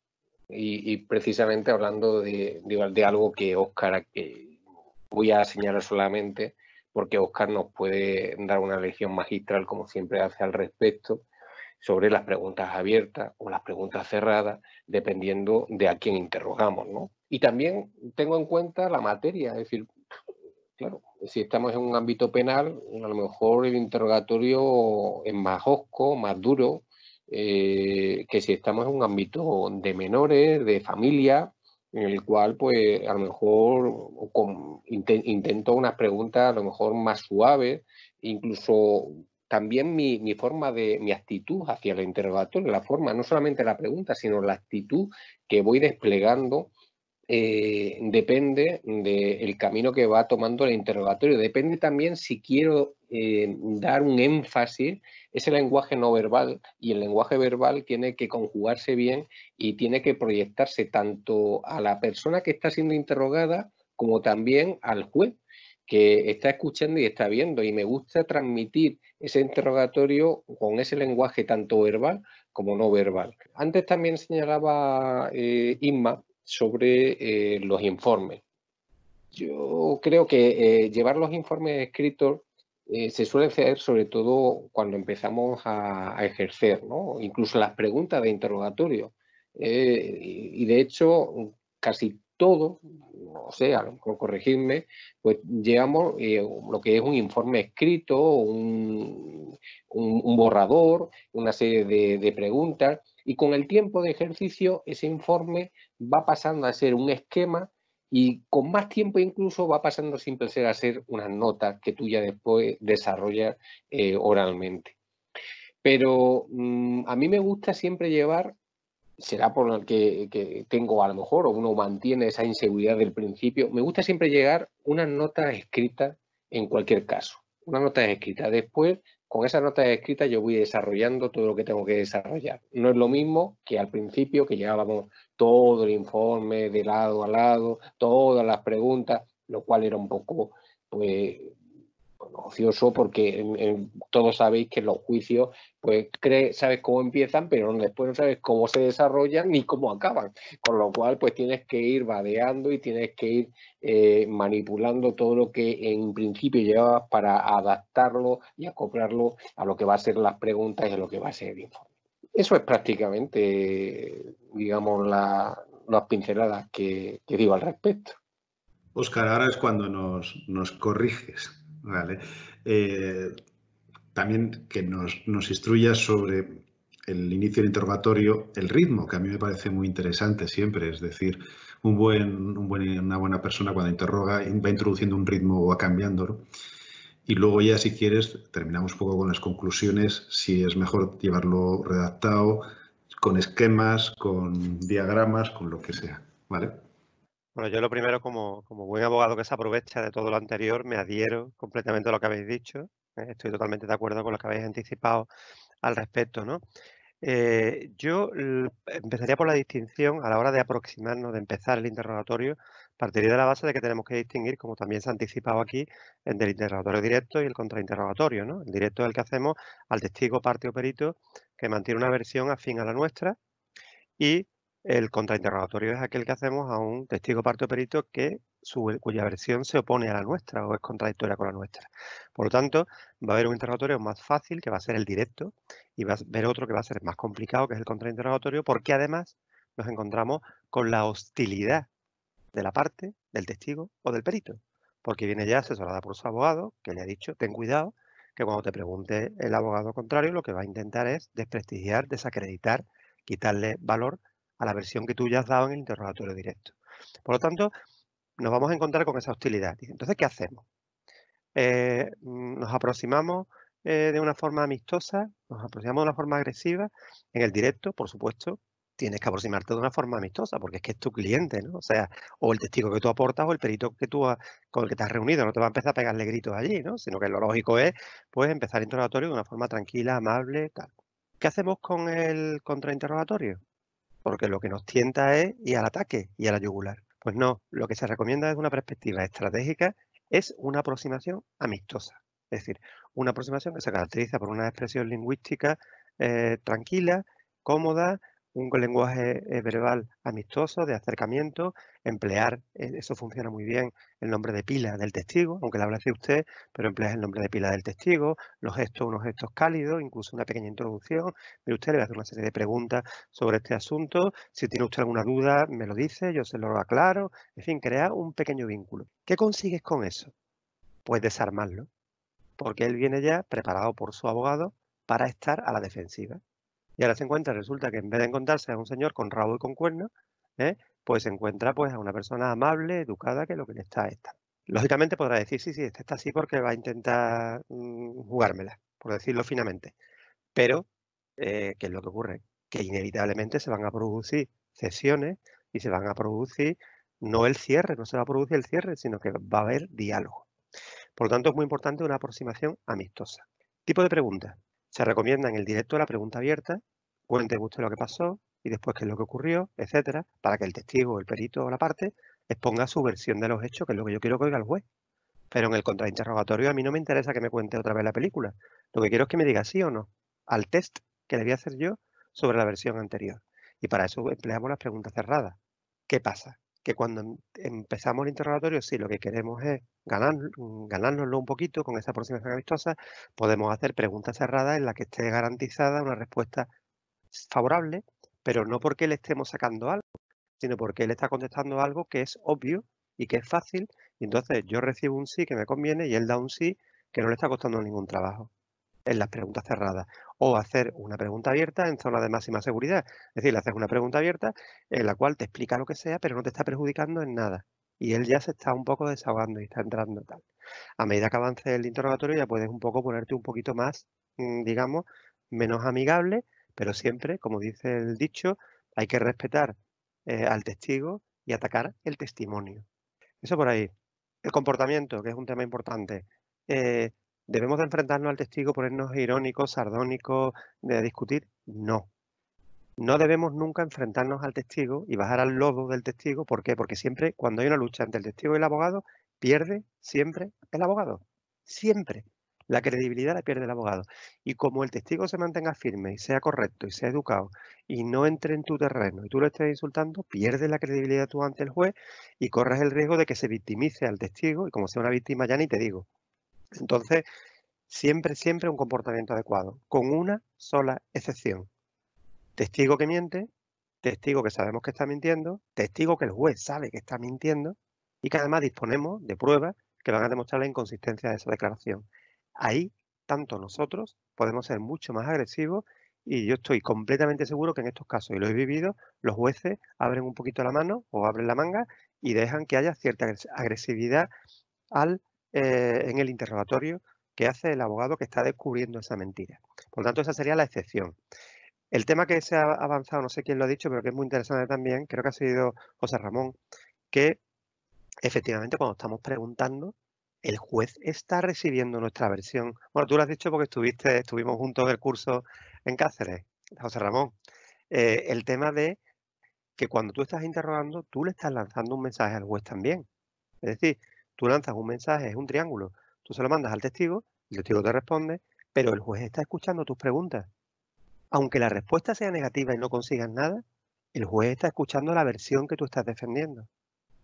Y, precisamente hablando de, de, algo que Oscar que voy a señalar solamente, porque Oscar nos puede dar una lección magistral, como siempre hace al respecto, sobre las preguntas abiertas o las preguntas cerradas, dependiendo de a quién interrogamos, ¿no? Y también tengo en cuenta la materia, es decir, claro, si estamos en un ámbito penal, a lo mejor el interrogatorio es más hosco, más duro, eh, que si estamos en un ámbito de menores, de familia, en el cual pues a lo mejor intento unas preguntas a lo mejor más suaves, incluso también mi, mi, forma de, mi actitud hacia el interrogatorio, la forma, no solamente la pregunta, sino la actitud que voy desplegando eh, depende del camino que va tomando el interrogatorio. Depende también si quiero eh, dar un énfasis, ese lenguaje no verbal y el lenguaje verbal tiene que conjugarse bien y tiene que proyectarse tanto a la persona que está siendo interrogada como también al juez que está escuchando y está viendo. Y me gusta transmitir ese interrogatorio con ese lenguaje tanto verbal como no verbal. Antes también señalaba eh, Inma sobre eh, los informes. Yo creo que llevar los informes escritos eh, se suele hacer sobre todo cuando empezamos a, ejercer, ¿no? incluso las preguntas de interrogatorio. y, de hecho, casi todo, o sea, por corregirme, pues llevamos lo que es un informe escrito, un, borrador, una serie de preguntas, y con el tiempo de ejercicio ese informe va pasando a ser un esquema y con más tiempo incluso va pasando simple ser a ser unas notas que tú ya después desarrollas eh, oralmente. Pero mm, a mí me gusta siempre llevar, será por el que, tengo a lo mejor, o uno mantiene esa inseguridad del principio, me gusta siempre llegar unas notas escritas en cualquier caso. Una nota escrita. Después con esas notas escritas yo voy desarrollando todo lo que tengo que desarrollar. No es lo mismo que al principio, que llevábamos todo el informe de lado a lado, todas las preguntas, lo cual era un poco pues, ocioso porque todos sabéis que los juicios, pues sabes cómo empiezan, pero después no sabes cómo se desarrollan ni cómo acaban. Con lo cual, pues tienes que ir vadeando y tienes que ir eh, manipulando todo lo que en principio llevabas para adaptarlo y acoplarlo a lo que va a ser las preguntas y a lo que va a ser el informe. Eso es prácticamente, digamos, las pinceladas que, digo al respecto. Oscar, ahora es cuando nos corriges. Vale. Eh, también que nos, nos instruyas sobre el inicio del interrogatorio, el ritmo, que a mí me parece muy interesante siempre, es decir, un buen, un buen, una buena persona cuando interroga va introduciendo un ritmo o va cambiándolo. Y luego ya, si quieres, terminamos un poco con las conclusiones, si es mejor llevarlo redactado, con esquemas, con diagramas, con lo que sea. ¿Vale? Bueno, yo lo primero, como, buen abogado que se aprovecha de todo lo anterior, me adhiero completamente a lo que habéis dicho. Eh, estoy totalmente de acuerdo con lo que habéis anticipado al respecto, ¿no? Eh, yo empezaría por la distinción a la hora de aproximarnos, de empezar el interrogatorio, partiría de la base de que tenemos que distinguir, como también se ha anticipado aquí, entre el interrogatorio directo y el contrainterrogatorio, ¿no? El directo es el que hacemos al testigo, parte o perito que mantiene una versión afín a la nuestra y el contrainterrogatorio es aquel que hacemos a un testigo parte o perito que cuya versión se opone a la nuestra o es contradictoria con la nuestra. Por lo tanto, va a haber un interrogatorio más fácil, que va a ser el directo, y va a haber otro que va a ser más complicado, que es el contrainterrogatorio, porque además nos encontramos con la hostilidad de la parte, del testigo o del perito, porque viene ya asesorada por su abogado, que le ha dicho, ten cuidado, que cuando te pregunte el abogado contrario, lo que va a intentar es desprestigiar, desacreditar, quitarle valor a la versión que tú ya has dado en el interrogatorio directo. Por lo tanto, nos vamos a encontrar con esa hostilidad. Entonces, ¿qué hacemos? Eh, mm, nos aproximamos eh, de una forma amistosa, nos aproximamos de una forma agresiva. En el directo, por supuesto, tienes que aproximarte de una forma amistosa, porque es que es tu cliente, ¿no? O sea, o el testigo que tú aportas o el perito que tú con el que te has reunido. No te va a empezar a pegarle gritos allí, ¿no? Sino que lo lógico es, pues, empezar el interrogatorio de una forma tranquila, amable, tal. ¿Qué hacemos con el contrainterrogatorio? Porque lo que nos tienta es ir al ataque y a la yugular. Pues no, lo que se recomienda desde una perspectiva estratégica es una aproximación amistosa. Es decir, una aproximación que se caracteriza por una expresión lingüística eh, tranquila, cómoda, un lenguaje eh, verbal amistoso, de acercamiento, emplear, eh, eso funciona muy bien, el nombre de pila del testigo, aunque le habla de usted, pero empleas el nombre de pila del testigo, los gestos, unos gestos cálidos, incluso una pequeña introducción. Mire usted, le voy a hacer una serie de preguntas sobre este asunto. Si tiene usted alguna duda, me lo dice, yo se lo aclaro. En fin, crea un pequeño vínculo. ¿Qué consigues con eso? Pues desarmarlo, porque él viene ya preparado por su abogado para estar a la defensiva. Y ahora se encuentra, resulta que en vez de encontrarse a un señor con rabo y con cuernos, ¿eh? pues se encuentra pues a una persona amable, educada, que lo que le está esta. Lógicamente podrá decir, sí, sí, este está así porque va a intentar mm, jugármela, por decirlo finamente. Pero, eh, ¿qué es lo que ocurre? Que inevitablemente se van a producir sesiones y se van a producir, no el cierre, no se va a producir el cierre, sino que va a haber diálogo. Por lo tanto, es muy importante una aproximación amistosa. Tipo de pregunta. Se recomienda en el directo la pregunta abierta, cuente usted lo que pasó y después qué es lo que ocurrió, etcétera, para que el testigo, el perito o la parte exponga su versión de los hechos, que es lo que yo quiero que oiga el juez. Pero en el contrainterrogatorio a mí no me interesa que me cuente otra vez la película. Lo que quiero es que me diga sí o no al test que le voy a hacer yo sobre la versión anterior. Y para eso empleamos las preguntas cerradas. ¿Qué pasa? Que cuando em, empezamos el interrogatorio, si lo que queremos es ganar, ganárnoslo un poquito con esa aproximación amistosa, podemos hacer preguntas cerradas en las que esté garantizada una respuesta favorable, pero no porque le estemos sacando algo, sino porque él está contestando algo que es obvio y que es fácil, y entonces yo recibo un sí que me conviene y él da un sí que no le está costando ningún trabajo en las preguntas cerradas. O hacer una pregunta abierta en zona de máxima seguridad. Es decir, le haces una pregunta abierta en la cual te explica lo que sea, pero no te está perjudicando en nada. y él ya se está un poco desahogando y está entrando tal. A medida que avance el interrogatorio ya puedes un poco ponerte un poquito más, mm, digamos, menos amigable, pero siempre, como dice el dicho, hay que respetar eh, al testigo y atacar el testimonio. Eso por ahí. El comportamiento, que es un tema importante. Eh, ¿Debemos de enfrentarnos al testigo, ponernos irónicos, sardónicos, de discutir? No. No debemos nunca enfrentarnos al testigo y bajar al lodo del testigo. ¿Por qué? Porque siempre, cuando hay una lucha entre el testigo y el abogado, pierde siempre el abogado. Siempre. La credibilidad la pierde el abogado. Y como el testigo se mantenga firme y sea correcto y sea educado y no entre en tu terreno y tú lo estés insultando, pierdes la credibilidad tú ante el juez y corres el riesgo de que se victimice al testigo y como sea una víctima ya ni te digo. Entonces, siempre, siempre un comportamiento adecuado, con una sola excepción. Testigo que miente, testigo que sabemos que está mintiendo, testigo que el juez sabe que está mintiendo y que además disponemos de pruebas que van a demostrar la inconsistencia de esa declaración ahí tanto nosotros podemos ser mucho más agresivos y yo estoy completamente seguro que en estos casos, y lo he vivido, los jueces abren un poquito la mano o abren la manga y dejan que haya cierta agresividad al, eh, en el interrogatorio que hace el abogado que está descubriendo esa mentira. Por lo tanto, esa sería la excepción. El tema que se ha avanzado, no sé quién lo ha dicho, pero que es muy interesante también, creo que ha sido José Ramón, que efectivamente cuando estamos preguntando el juez está recibiendo nuestra versión. Bueno, tú lo has dicho porque estuviste, estuvimos juntos en el curso en Cáceres, José Ramón. Eh, el tema de que cuando tú estás interrogando, tú le estás lanzando un mensaje al juez también. Es decir, tú lanzas un mensaje, es un triángulo. Tú se lo mandas al testigo, el testigo te responde, pero el juez está escuchando tus preguntas. Aunque la respuesta sea negativa y no consigas nada, el juez está escuchando la versión que tú estás defendiendo.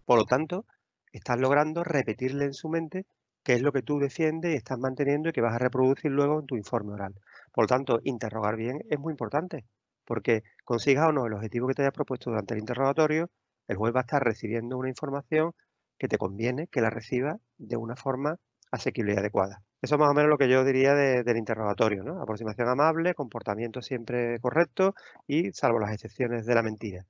Por lo tanto, estás logrando repetirle en su mente qué es lo que tú defiendes y estás manteniendo y que vas a reproducir luego en tu informe oral. Por lo tanto, interrogar bien es muy importante, porque consigas o no el objetivo que te hayas propuesto durante el interrogatorio, el juez va a estar recibiendo una información que te conviene que la reciba de una forma asequible y adecuada. Eso es más o menos lo que yo diría del interrogatorio, ¿no? Aproximación amable, comportamiento siempre correcto y salvo las excepciones de la mentira.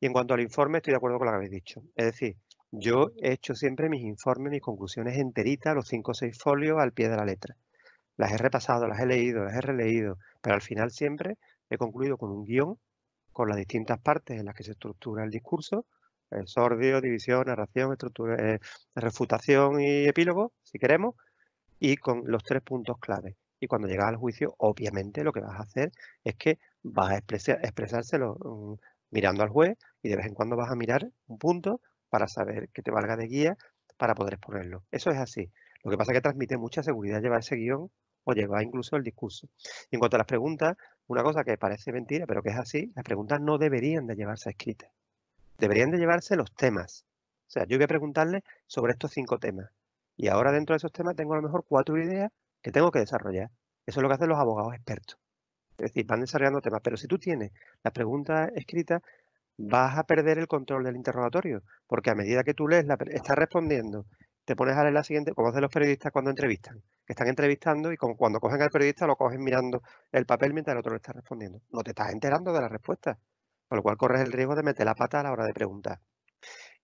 Y en cuanto al informe, estoy de acuerdo con lo que habéis dicho. Es decir, yo he hecho siempre mis informes, mis conclusiones enteritas, los cinco o seis folios al pie de la letra. Las he repasado, las he leído, las he releído, pero al final siempre he concluido con un guion, con las distintas partes en las que se estructura el discurso, sordio, división, narración, estructura, eh, refutación y epílogo, si queremos, y con los tres puntos clave. Y cuando llegas al juicio, obviamente lo que vas a hacer es que vas a expresárselo mm, mirando al juez y de vez en cuando vas a mirar un punto para saber que te valga de guía para poder exponerlo. Eso es así. Lo que pasa es que transmite mucha seguridad llevar ese guion o llevar incluso el discurso. Y en cuanto a las preguntas, una cosa que parece mentira, pero que es así, las preguntas no deberían de llevarse escritas. Deberían de llevarse los temas. O sea, yo voy a preguntarle sobre estos cinco temas. Y ahora dentro de esos temas tengo a lo mejor cuatro ideas que tengo que desarrollar. Eso es lo que hacen los abogados expertos. Es decir, van desarrollando temas. Pero si tú tienes las preguntas escritas, vas a perder el control del interrogatorio, porque a medida que tú lees, la, estás respondiendo, te pones a leer la siguiente, como hacen los periodistas cuando entrevistan, que están entrevistando y cuando cogen al periodista lo cogen mirando el papel mientras el otro le está respondiendo. No te estás enterando de la respuesta, con lo cual corres el riesgo de meter la pata a la hora de preguntar.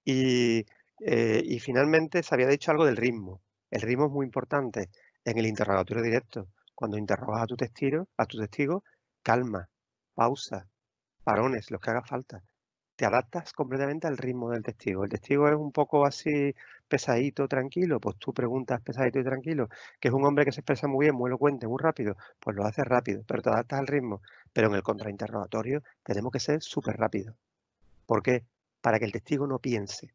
Y, eh, y finalmente se había dicho algo del ritmo. El ritmo es muy importante en el interrogatorio directo. Cuando interrogas a tu testigo, a tu testigo, calma, pausa, parones, los que haga falta te adaptas completamente al ritmo del testigo. El testigo es un poco así pesadito, tranquilo, pues tú preguntas pesadito y tranquilo, que es un hombre que se expresa muy bien, muy elocuente, muy rápido, pues lo haces rápido, pero te adaptas al ritmo. Pero en el contrainterrogatorio tenemos que ser súper rápidos. ¿Por qué? Para que el testigo no piense.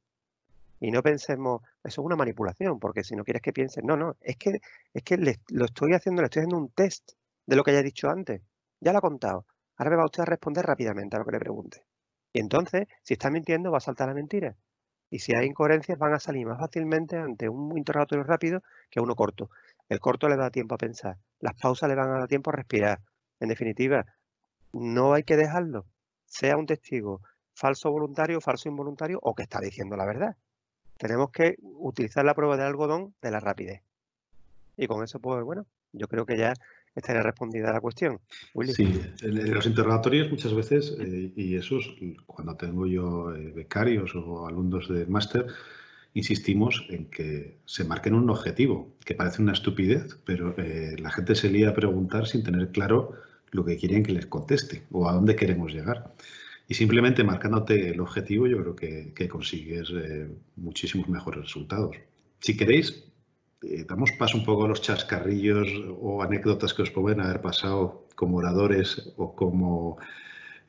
Y no pensemos, eso es una manipulación, porque si no quieres que piense, no, no, es que, es que lo estoy haciendo, le estoy haciendo un test de lo que haya dicho antes. Ya lo ha contado. Ahora me va usted a responder rápidamente a lo que le pregunte. Y entonces, si está mintiendo, va a saltar la mentira. Y si hay incoherencias, van a salir más fácilmente ante un interrogatorio rápido que uno corto. El corto le da tiempo a pensar, las pausas le van a dar tiempo a respirar. En definitiva, no hay que dejarlo, sea un testigo falso voluntario, falso involuntario o que está diciendo la verdad. Tenemos que utilizar la prueba del algodón de la rapidez. Y con eso, pues bueno, yo creo que ya estaría respondida la cuestión. Sí, en, los interrogatorios muchas veces, eh, y eso es cuando tengo yo eh, becarios o alumnos de máster, insistimos en que se marquen un objetivo, que parece una estupidez, pero eh, la gente se lía a preguntar sin tener claro lo que quieren que les conteste o a dónde queremos llegar. Y simplemente marcándote el objetivo, yo creo que, consigues eh, muchísimos mejores resultados. Si queréis, eh, damos paso un poco a los chascarrillos o anécdotas que os pueden haber pasado como oradores o como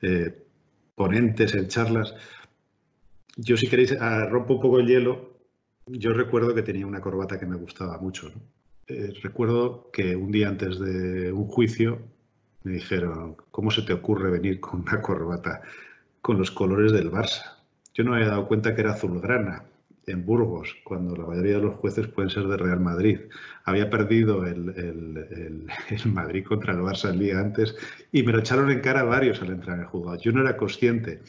eh, ponentes en charlas. Yo, si queréis, ah, rompo un poco el hielo. Yo recuerdo que tenía una corbata que me gustaba mucho. recuerdo que un día antes de un juicio me dijeron, ¿cómo se te ocurre venir con una corbata con los colores del Barça? Yo no me había dado cuenta que era azulgrana en Burgos, cuando la mayoría de los jueces pueden ser de Real Madrid. Había perdido el, el, Madrid contra el Barça el día antes y me lo echaron en cara varios al entrar en el. Yo no era consciente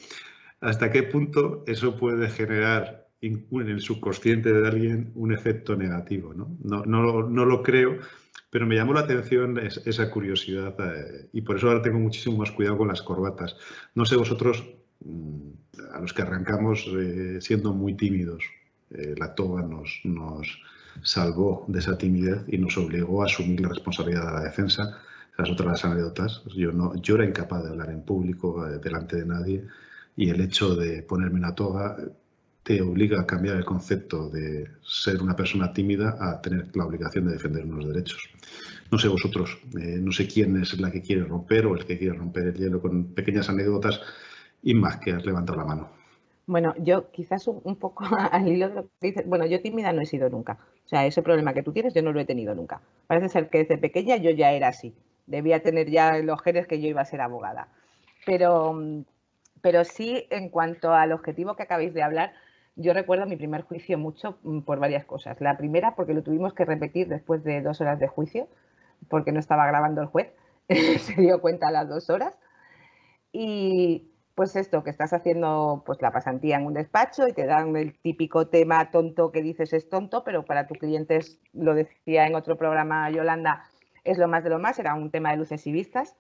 hasta qué punto eso puede generar en el subconsciente de alguien un efecto negativo. No, no, no, no lo creo, pero me llamó la atención esa curiosidad eh, y por eso ahora tengo muchísimo más cuidado con las corbatas. No sé vosotros, mm, a los que arrancamos eh, siendo muy tímidos, eh, la toga nos, nos salvó de esa timidez y nos obligó a asumir la responsabilidad de la defensa. Esas otras anécdotas. Yo, no, yo era incapaz de hablar en público delante de nadie y el hecho de ponerme una toga te obliga a cambiar el concepto de ser una persona tímida a tener la obligación de defender unos derechos. No sé vosotros, eh, no sé quién es la que quiere romper o el que quiere romper el hielo con pequeñas anécdotas y más que has levantado la mano. Bueno, yo quizás un, poco al hilo de lo que dices, bueno, yo tímida no he sido nunca. O sea, ese problema que tú tienes yo no lo he tenido nunca. Parece ser que desde pequeña yo ya era así. Debía tener ya los genes que yo iba a ser abogada. Pero, pero sí, en cuanto al objetivo que acabáis de hablar, yo recuerdo mi primer juicio mucho mm, por varias cosas. La primera, porque lo tuvimos que repetir después de dos horas de juicio, porque no estaba grabando el juez, se dio cuenta a las dos horas. Y pues esto, que estás haciendo pues la pasantía en un despacho y te dan el típico tema tonto que dices es tonto, pero para tus clientes, lo decía en otro programa Yolanda, es lo más de lo más, era un tema de luces y vistas.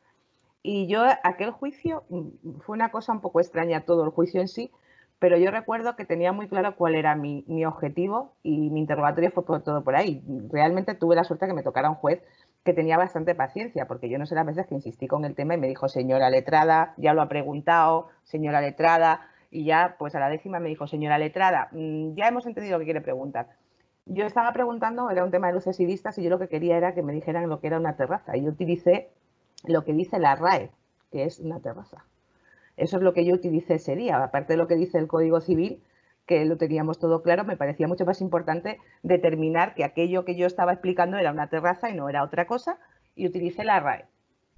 Y yo, aquel juicio, mm, fue una cosa un poco extraña todo el juicio en sí, pero yo recuerdo que tenía muy claro cuál era mi, objetivo y mi interrogatorio fue por, todo por ahí. Realmente tuve la suerte que me tocara un juez que tenía bastante paciencia, porque yo no sé las veces que insistí con el tema y me dijo, señora letrada, ya lo ha preguntado, señora letrada, y ya pues a la décima me dijo, señora letrada, mm, ya hemos entendido que quiere preguntar. Yo estaba preguntando, era un tema de luces y vistas, y yo lo que quería era que me dijeran lo que era una terraza, y yo utilicé lo que dice la RAE, que es una terraza. Eso es lo que yo utilicé ese día. Aparte de lo que dice el Código Civil, que lo teníamos todo claro, me parecía mucho más importante determinar que aquello que yo estaba explicando era una terraza y no era otra cosa, y utilicé la RAE.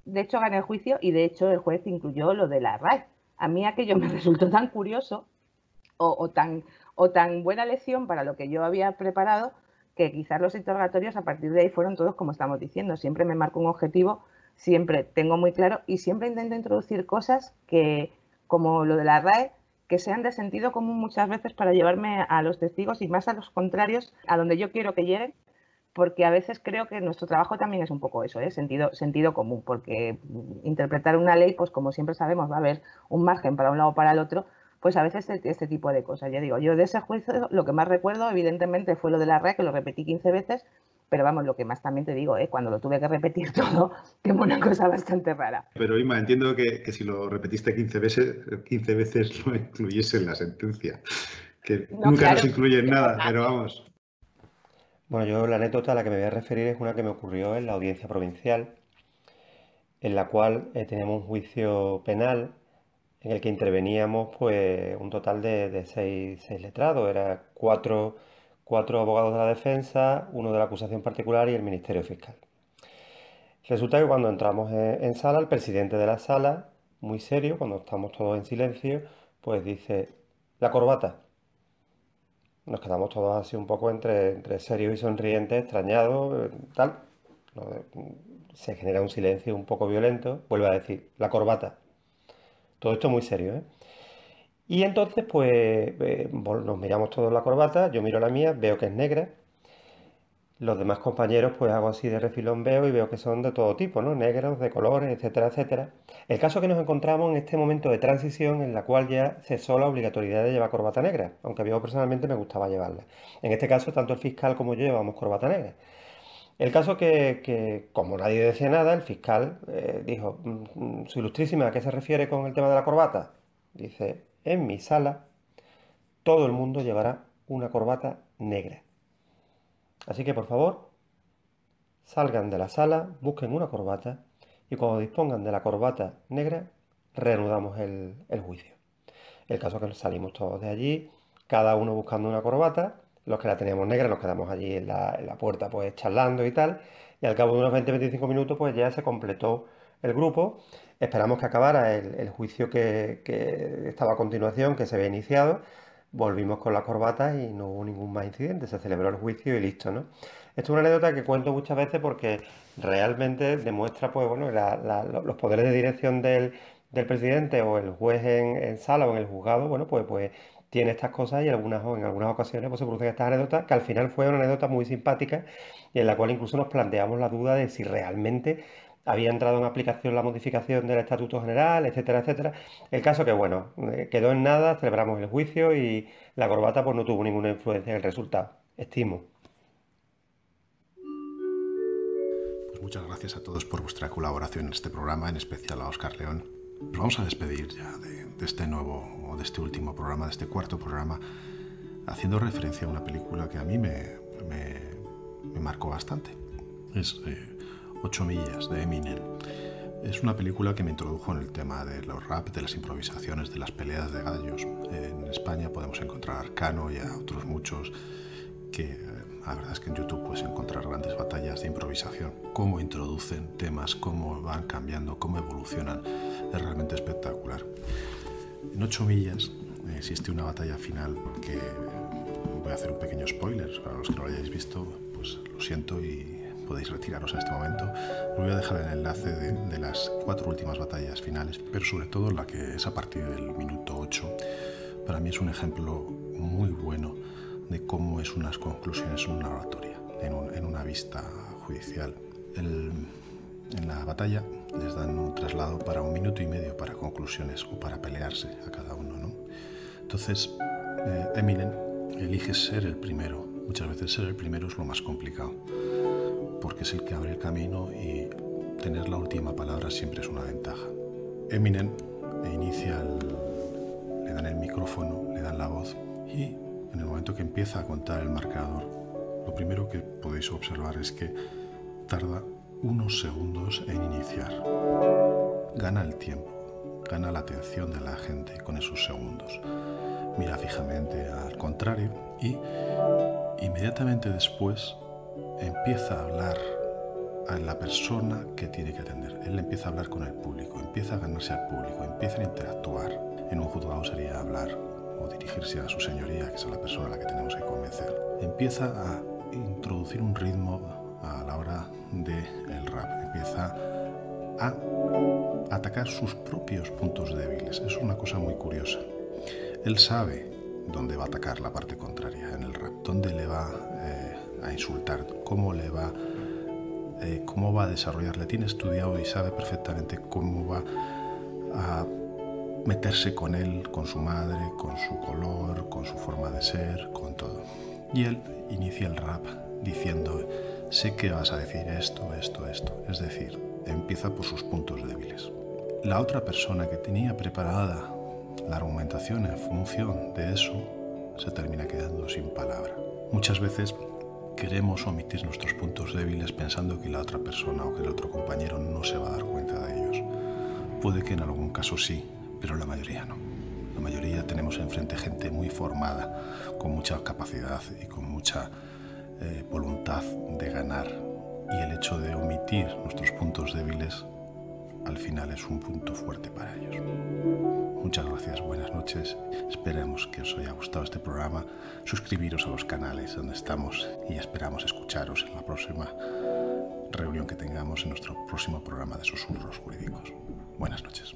De hecho, gané el juicio y de hecho el juez incluyó lo de la RAE. A mí aquello me resultó tan curioso o, tan, o tan buena lección para lo que yo había preparado que quizás los interrogatorios a partir de ahí fueron todos como estamos diciendo. Siempre me marco un objetivo siempre tengo muy claro y siempre intento introducir cosas que, como lo de la RAE, que sean de sentido común muchas veces para llevarme a los testigos y más a los contrarios, a donde yo quiero que lleguen, porque a veces creo que nuestro trabajo también es un poco eso, ¿eh? sentido, sentido común, porque interpretar una ley, pues como siempre sabemos, va a haber un margen para un lado o para el otro, pues a veces este, tipo de cosas. Ya digo, yo de ese juicio lo que más recuerdo, evidentemente, fue lo de la RAE, que lo repetí 15 veces, pero vamos, lo que más también te digo, ¿eh? cuando lo tuve que repetir todo, tengo una cosa bastante rara. Pero Ima, entiendo que, si lo repetiste 15 veces, 15 veces no incluyese en la sentencia, que nunca nos incluye en nada, pero vamos. Bueno, yo la anécdota a la que me voy a referir es una que me ocurrió en la audiencia provincial, en la cual eh, teníamos un juicio penal en el que interveníamos pues un total de, de seis, seis letrados, era cuatro cuatro abogados de la defensa, uno de la acusación particular y el Ministerio Fiscal. Resulta que cuando entramos en, sala, el presidente de la sala, muy serio, cuando estamos todos en silencio, pues dice, la corbata. Nos quedamos todos así un poco entre, entre serios y sonrientes, extrañados, tal. Se genera un silencio un poco violento. Vuelve a decir, la corbata. Todo esto muy serio, ¿eh? Y entonces, pues, eh, nos miramos todos la corbata, yo miro la mía, veo que es negra, Los demás compañeros, pues hago así de refilón, veo y veo que son de todo tipo, ¿no? Negros, de colores, etcétera, etcétera. El caso que nos encontramos en este momento de transición en la cual ya cesó la obligatoriedad de llevar corbata negra, aunque mí personalmente me gustaba llevarla. En este caso, tanto el fiscal como yo llevamos corbata negra. El caso que, como nadie decía nada, el fiscal eh, dijo, mm, mm, su ilustrísima, ¿a qué se refiere con el tema de la corbata? Dice, en mi sala todo el mundo llevará una corbata negra. Así que por favor, salgan de la sala, busquen una corbata y cuando dispongan de la corbata negra, reanudamos el, juicio. El caso es que salimos todos de allí, cada uno buscando una corbata, los que la teníamos negra nos quedamos allí en la, puerta pues charlando y tal, y al cabo de unos 20-25 minutos pues ya se completó el grupo, esperamos que acabara el, juicio que, que, estaba a continuación, que se había iniciado, volvimos con la corbata y no hubo ningún más incidente, se celebró el juicio y listo, ¿no? Esto es una anécdota que cuento muchas veces porque realmente demuestra, pues, bueno, los poderes de dirección del, presidente o el juez en, sala o en el juzgado, bueno, pues, pues tiene estas cosas y algunas, en algunas ocasiones pues, se producen estas anécdotas que al final fue una anécdota muy simpática y en la cual incluso nos planteamos la duda de si realmente había entrado en aplicación la modificación del Estatuto General, etcétera, etcétera. El caso que, bueno, eh, quedó en nada, celebramos el juicio y la corbata pues no tuvo ninguna influencia en el resultado, estimo. Pues muchas gracias a todos por vuestra colaboración en este programa, en especial a Oscar León. Nos vamos a despedir ya de, este nuevo, o de este último programa, de este cuarto programa, haciendo referencia a una película que a mí me, me, marcó bastante. Es... Eh, 8 millas de Eminem. Es una película que me introdujo en el tema de los rap, de las improvisaciones, de las peleas de gallos. En España podemos encontrar a Arcano y a otros muchos que eh, la verdad es que en YouTube puedes encontrar grandes batallas de improvisación. Cómo introducen temas, cómo van cambiando, cómo evolucionan. Es realmente espectacular. En 8 millas existe una batalla final que voy a hacer un pequeño spoiler. Para los que no lo hayáis visto, pues lo siento y podéis retiraros a este momento. Os voy a dejar el enlace de, las cuatro últimas batallas finales, pero sobre todo la que es a partir del minuto 8. Para mí es un ejemplo muy bueno de cómo es unas conclusiones en una oratoria, en, una vista judicial. en la batalla les dan un traslado para un minuto y medio para conclusiones o para pelearse a cada uno. ¿no? Entonces, eh, Eminem elige ser el primero. Muchas veces ser el primero es lo más complicado porque es el que abre el camino y tener la última palabra siempre es una ventaja. Eminem inicia, le dan el micrófono, le dan la voz y en el momento que empieza a contar el marcador, lo primero que podéis observar es que tarda unos segundos en iniciar. Gana el tiempo, gana la atención de la gente con esos segundos. Mira fijamente al contrario y inmediatamente después empieza a hablar a la persona que tiene que atender. Él empieza a hablar con el público, empieza a ganarse al público, empieza a interactuar. En un juzgado sería hablar o dirigirse a su señoría, que es la persona a la que tenemos que convencer. Empieza a introducir un ritmo a la hora del rap, empieza a atacar sus propios puntos débiles. Es una cosa muy curiosa. Él sabe dónde va a atacar la parte contraria en el rap, dónde le va a insultar, cómo le va, eh, cómo va a desarrollarle. Tiene estudiado y sabe perfectamente cómo va a meterse con él, con su madre, con su color, con su forma de ser, con todo. Y él inicia el rap diciendo, sé que vas a decir esto, esto, esto. Es decir, empieza por sus puntos débiles. La otra persona que tenía preparada la argumentación en función de eso se termina quedando sin palabra. Muchas veces queremos omitir nuestros puntos débiles pensando que la otra persona o que el otro compañero no se va a dar cuenta de ellos. Puede que en algún caso sí, pero la mayoría no. La mayoría tenemos enfrente gente muy formada, con mucha capacidad y con mucha eh, voluntad de ganar. Y el hecho de omitir nuestros puntos débiles al final es un punto fuerte para ellos. Muchas gracias, buenas noches. Esperemos que os haya gustado este programa. Suscribiros a los canales donde estamos y esperamos escucharos en la próxima reunión que tengamos en nuestro próximo programa de susurros jurídicos. Buenas noches.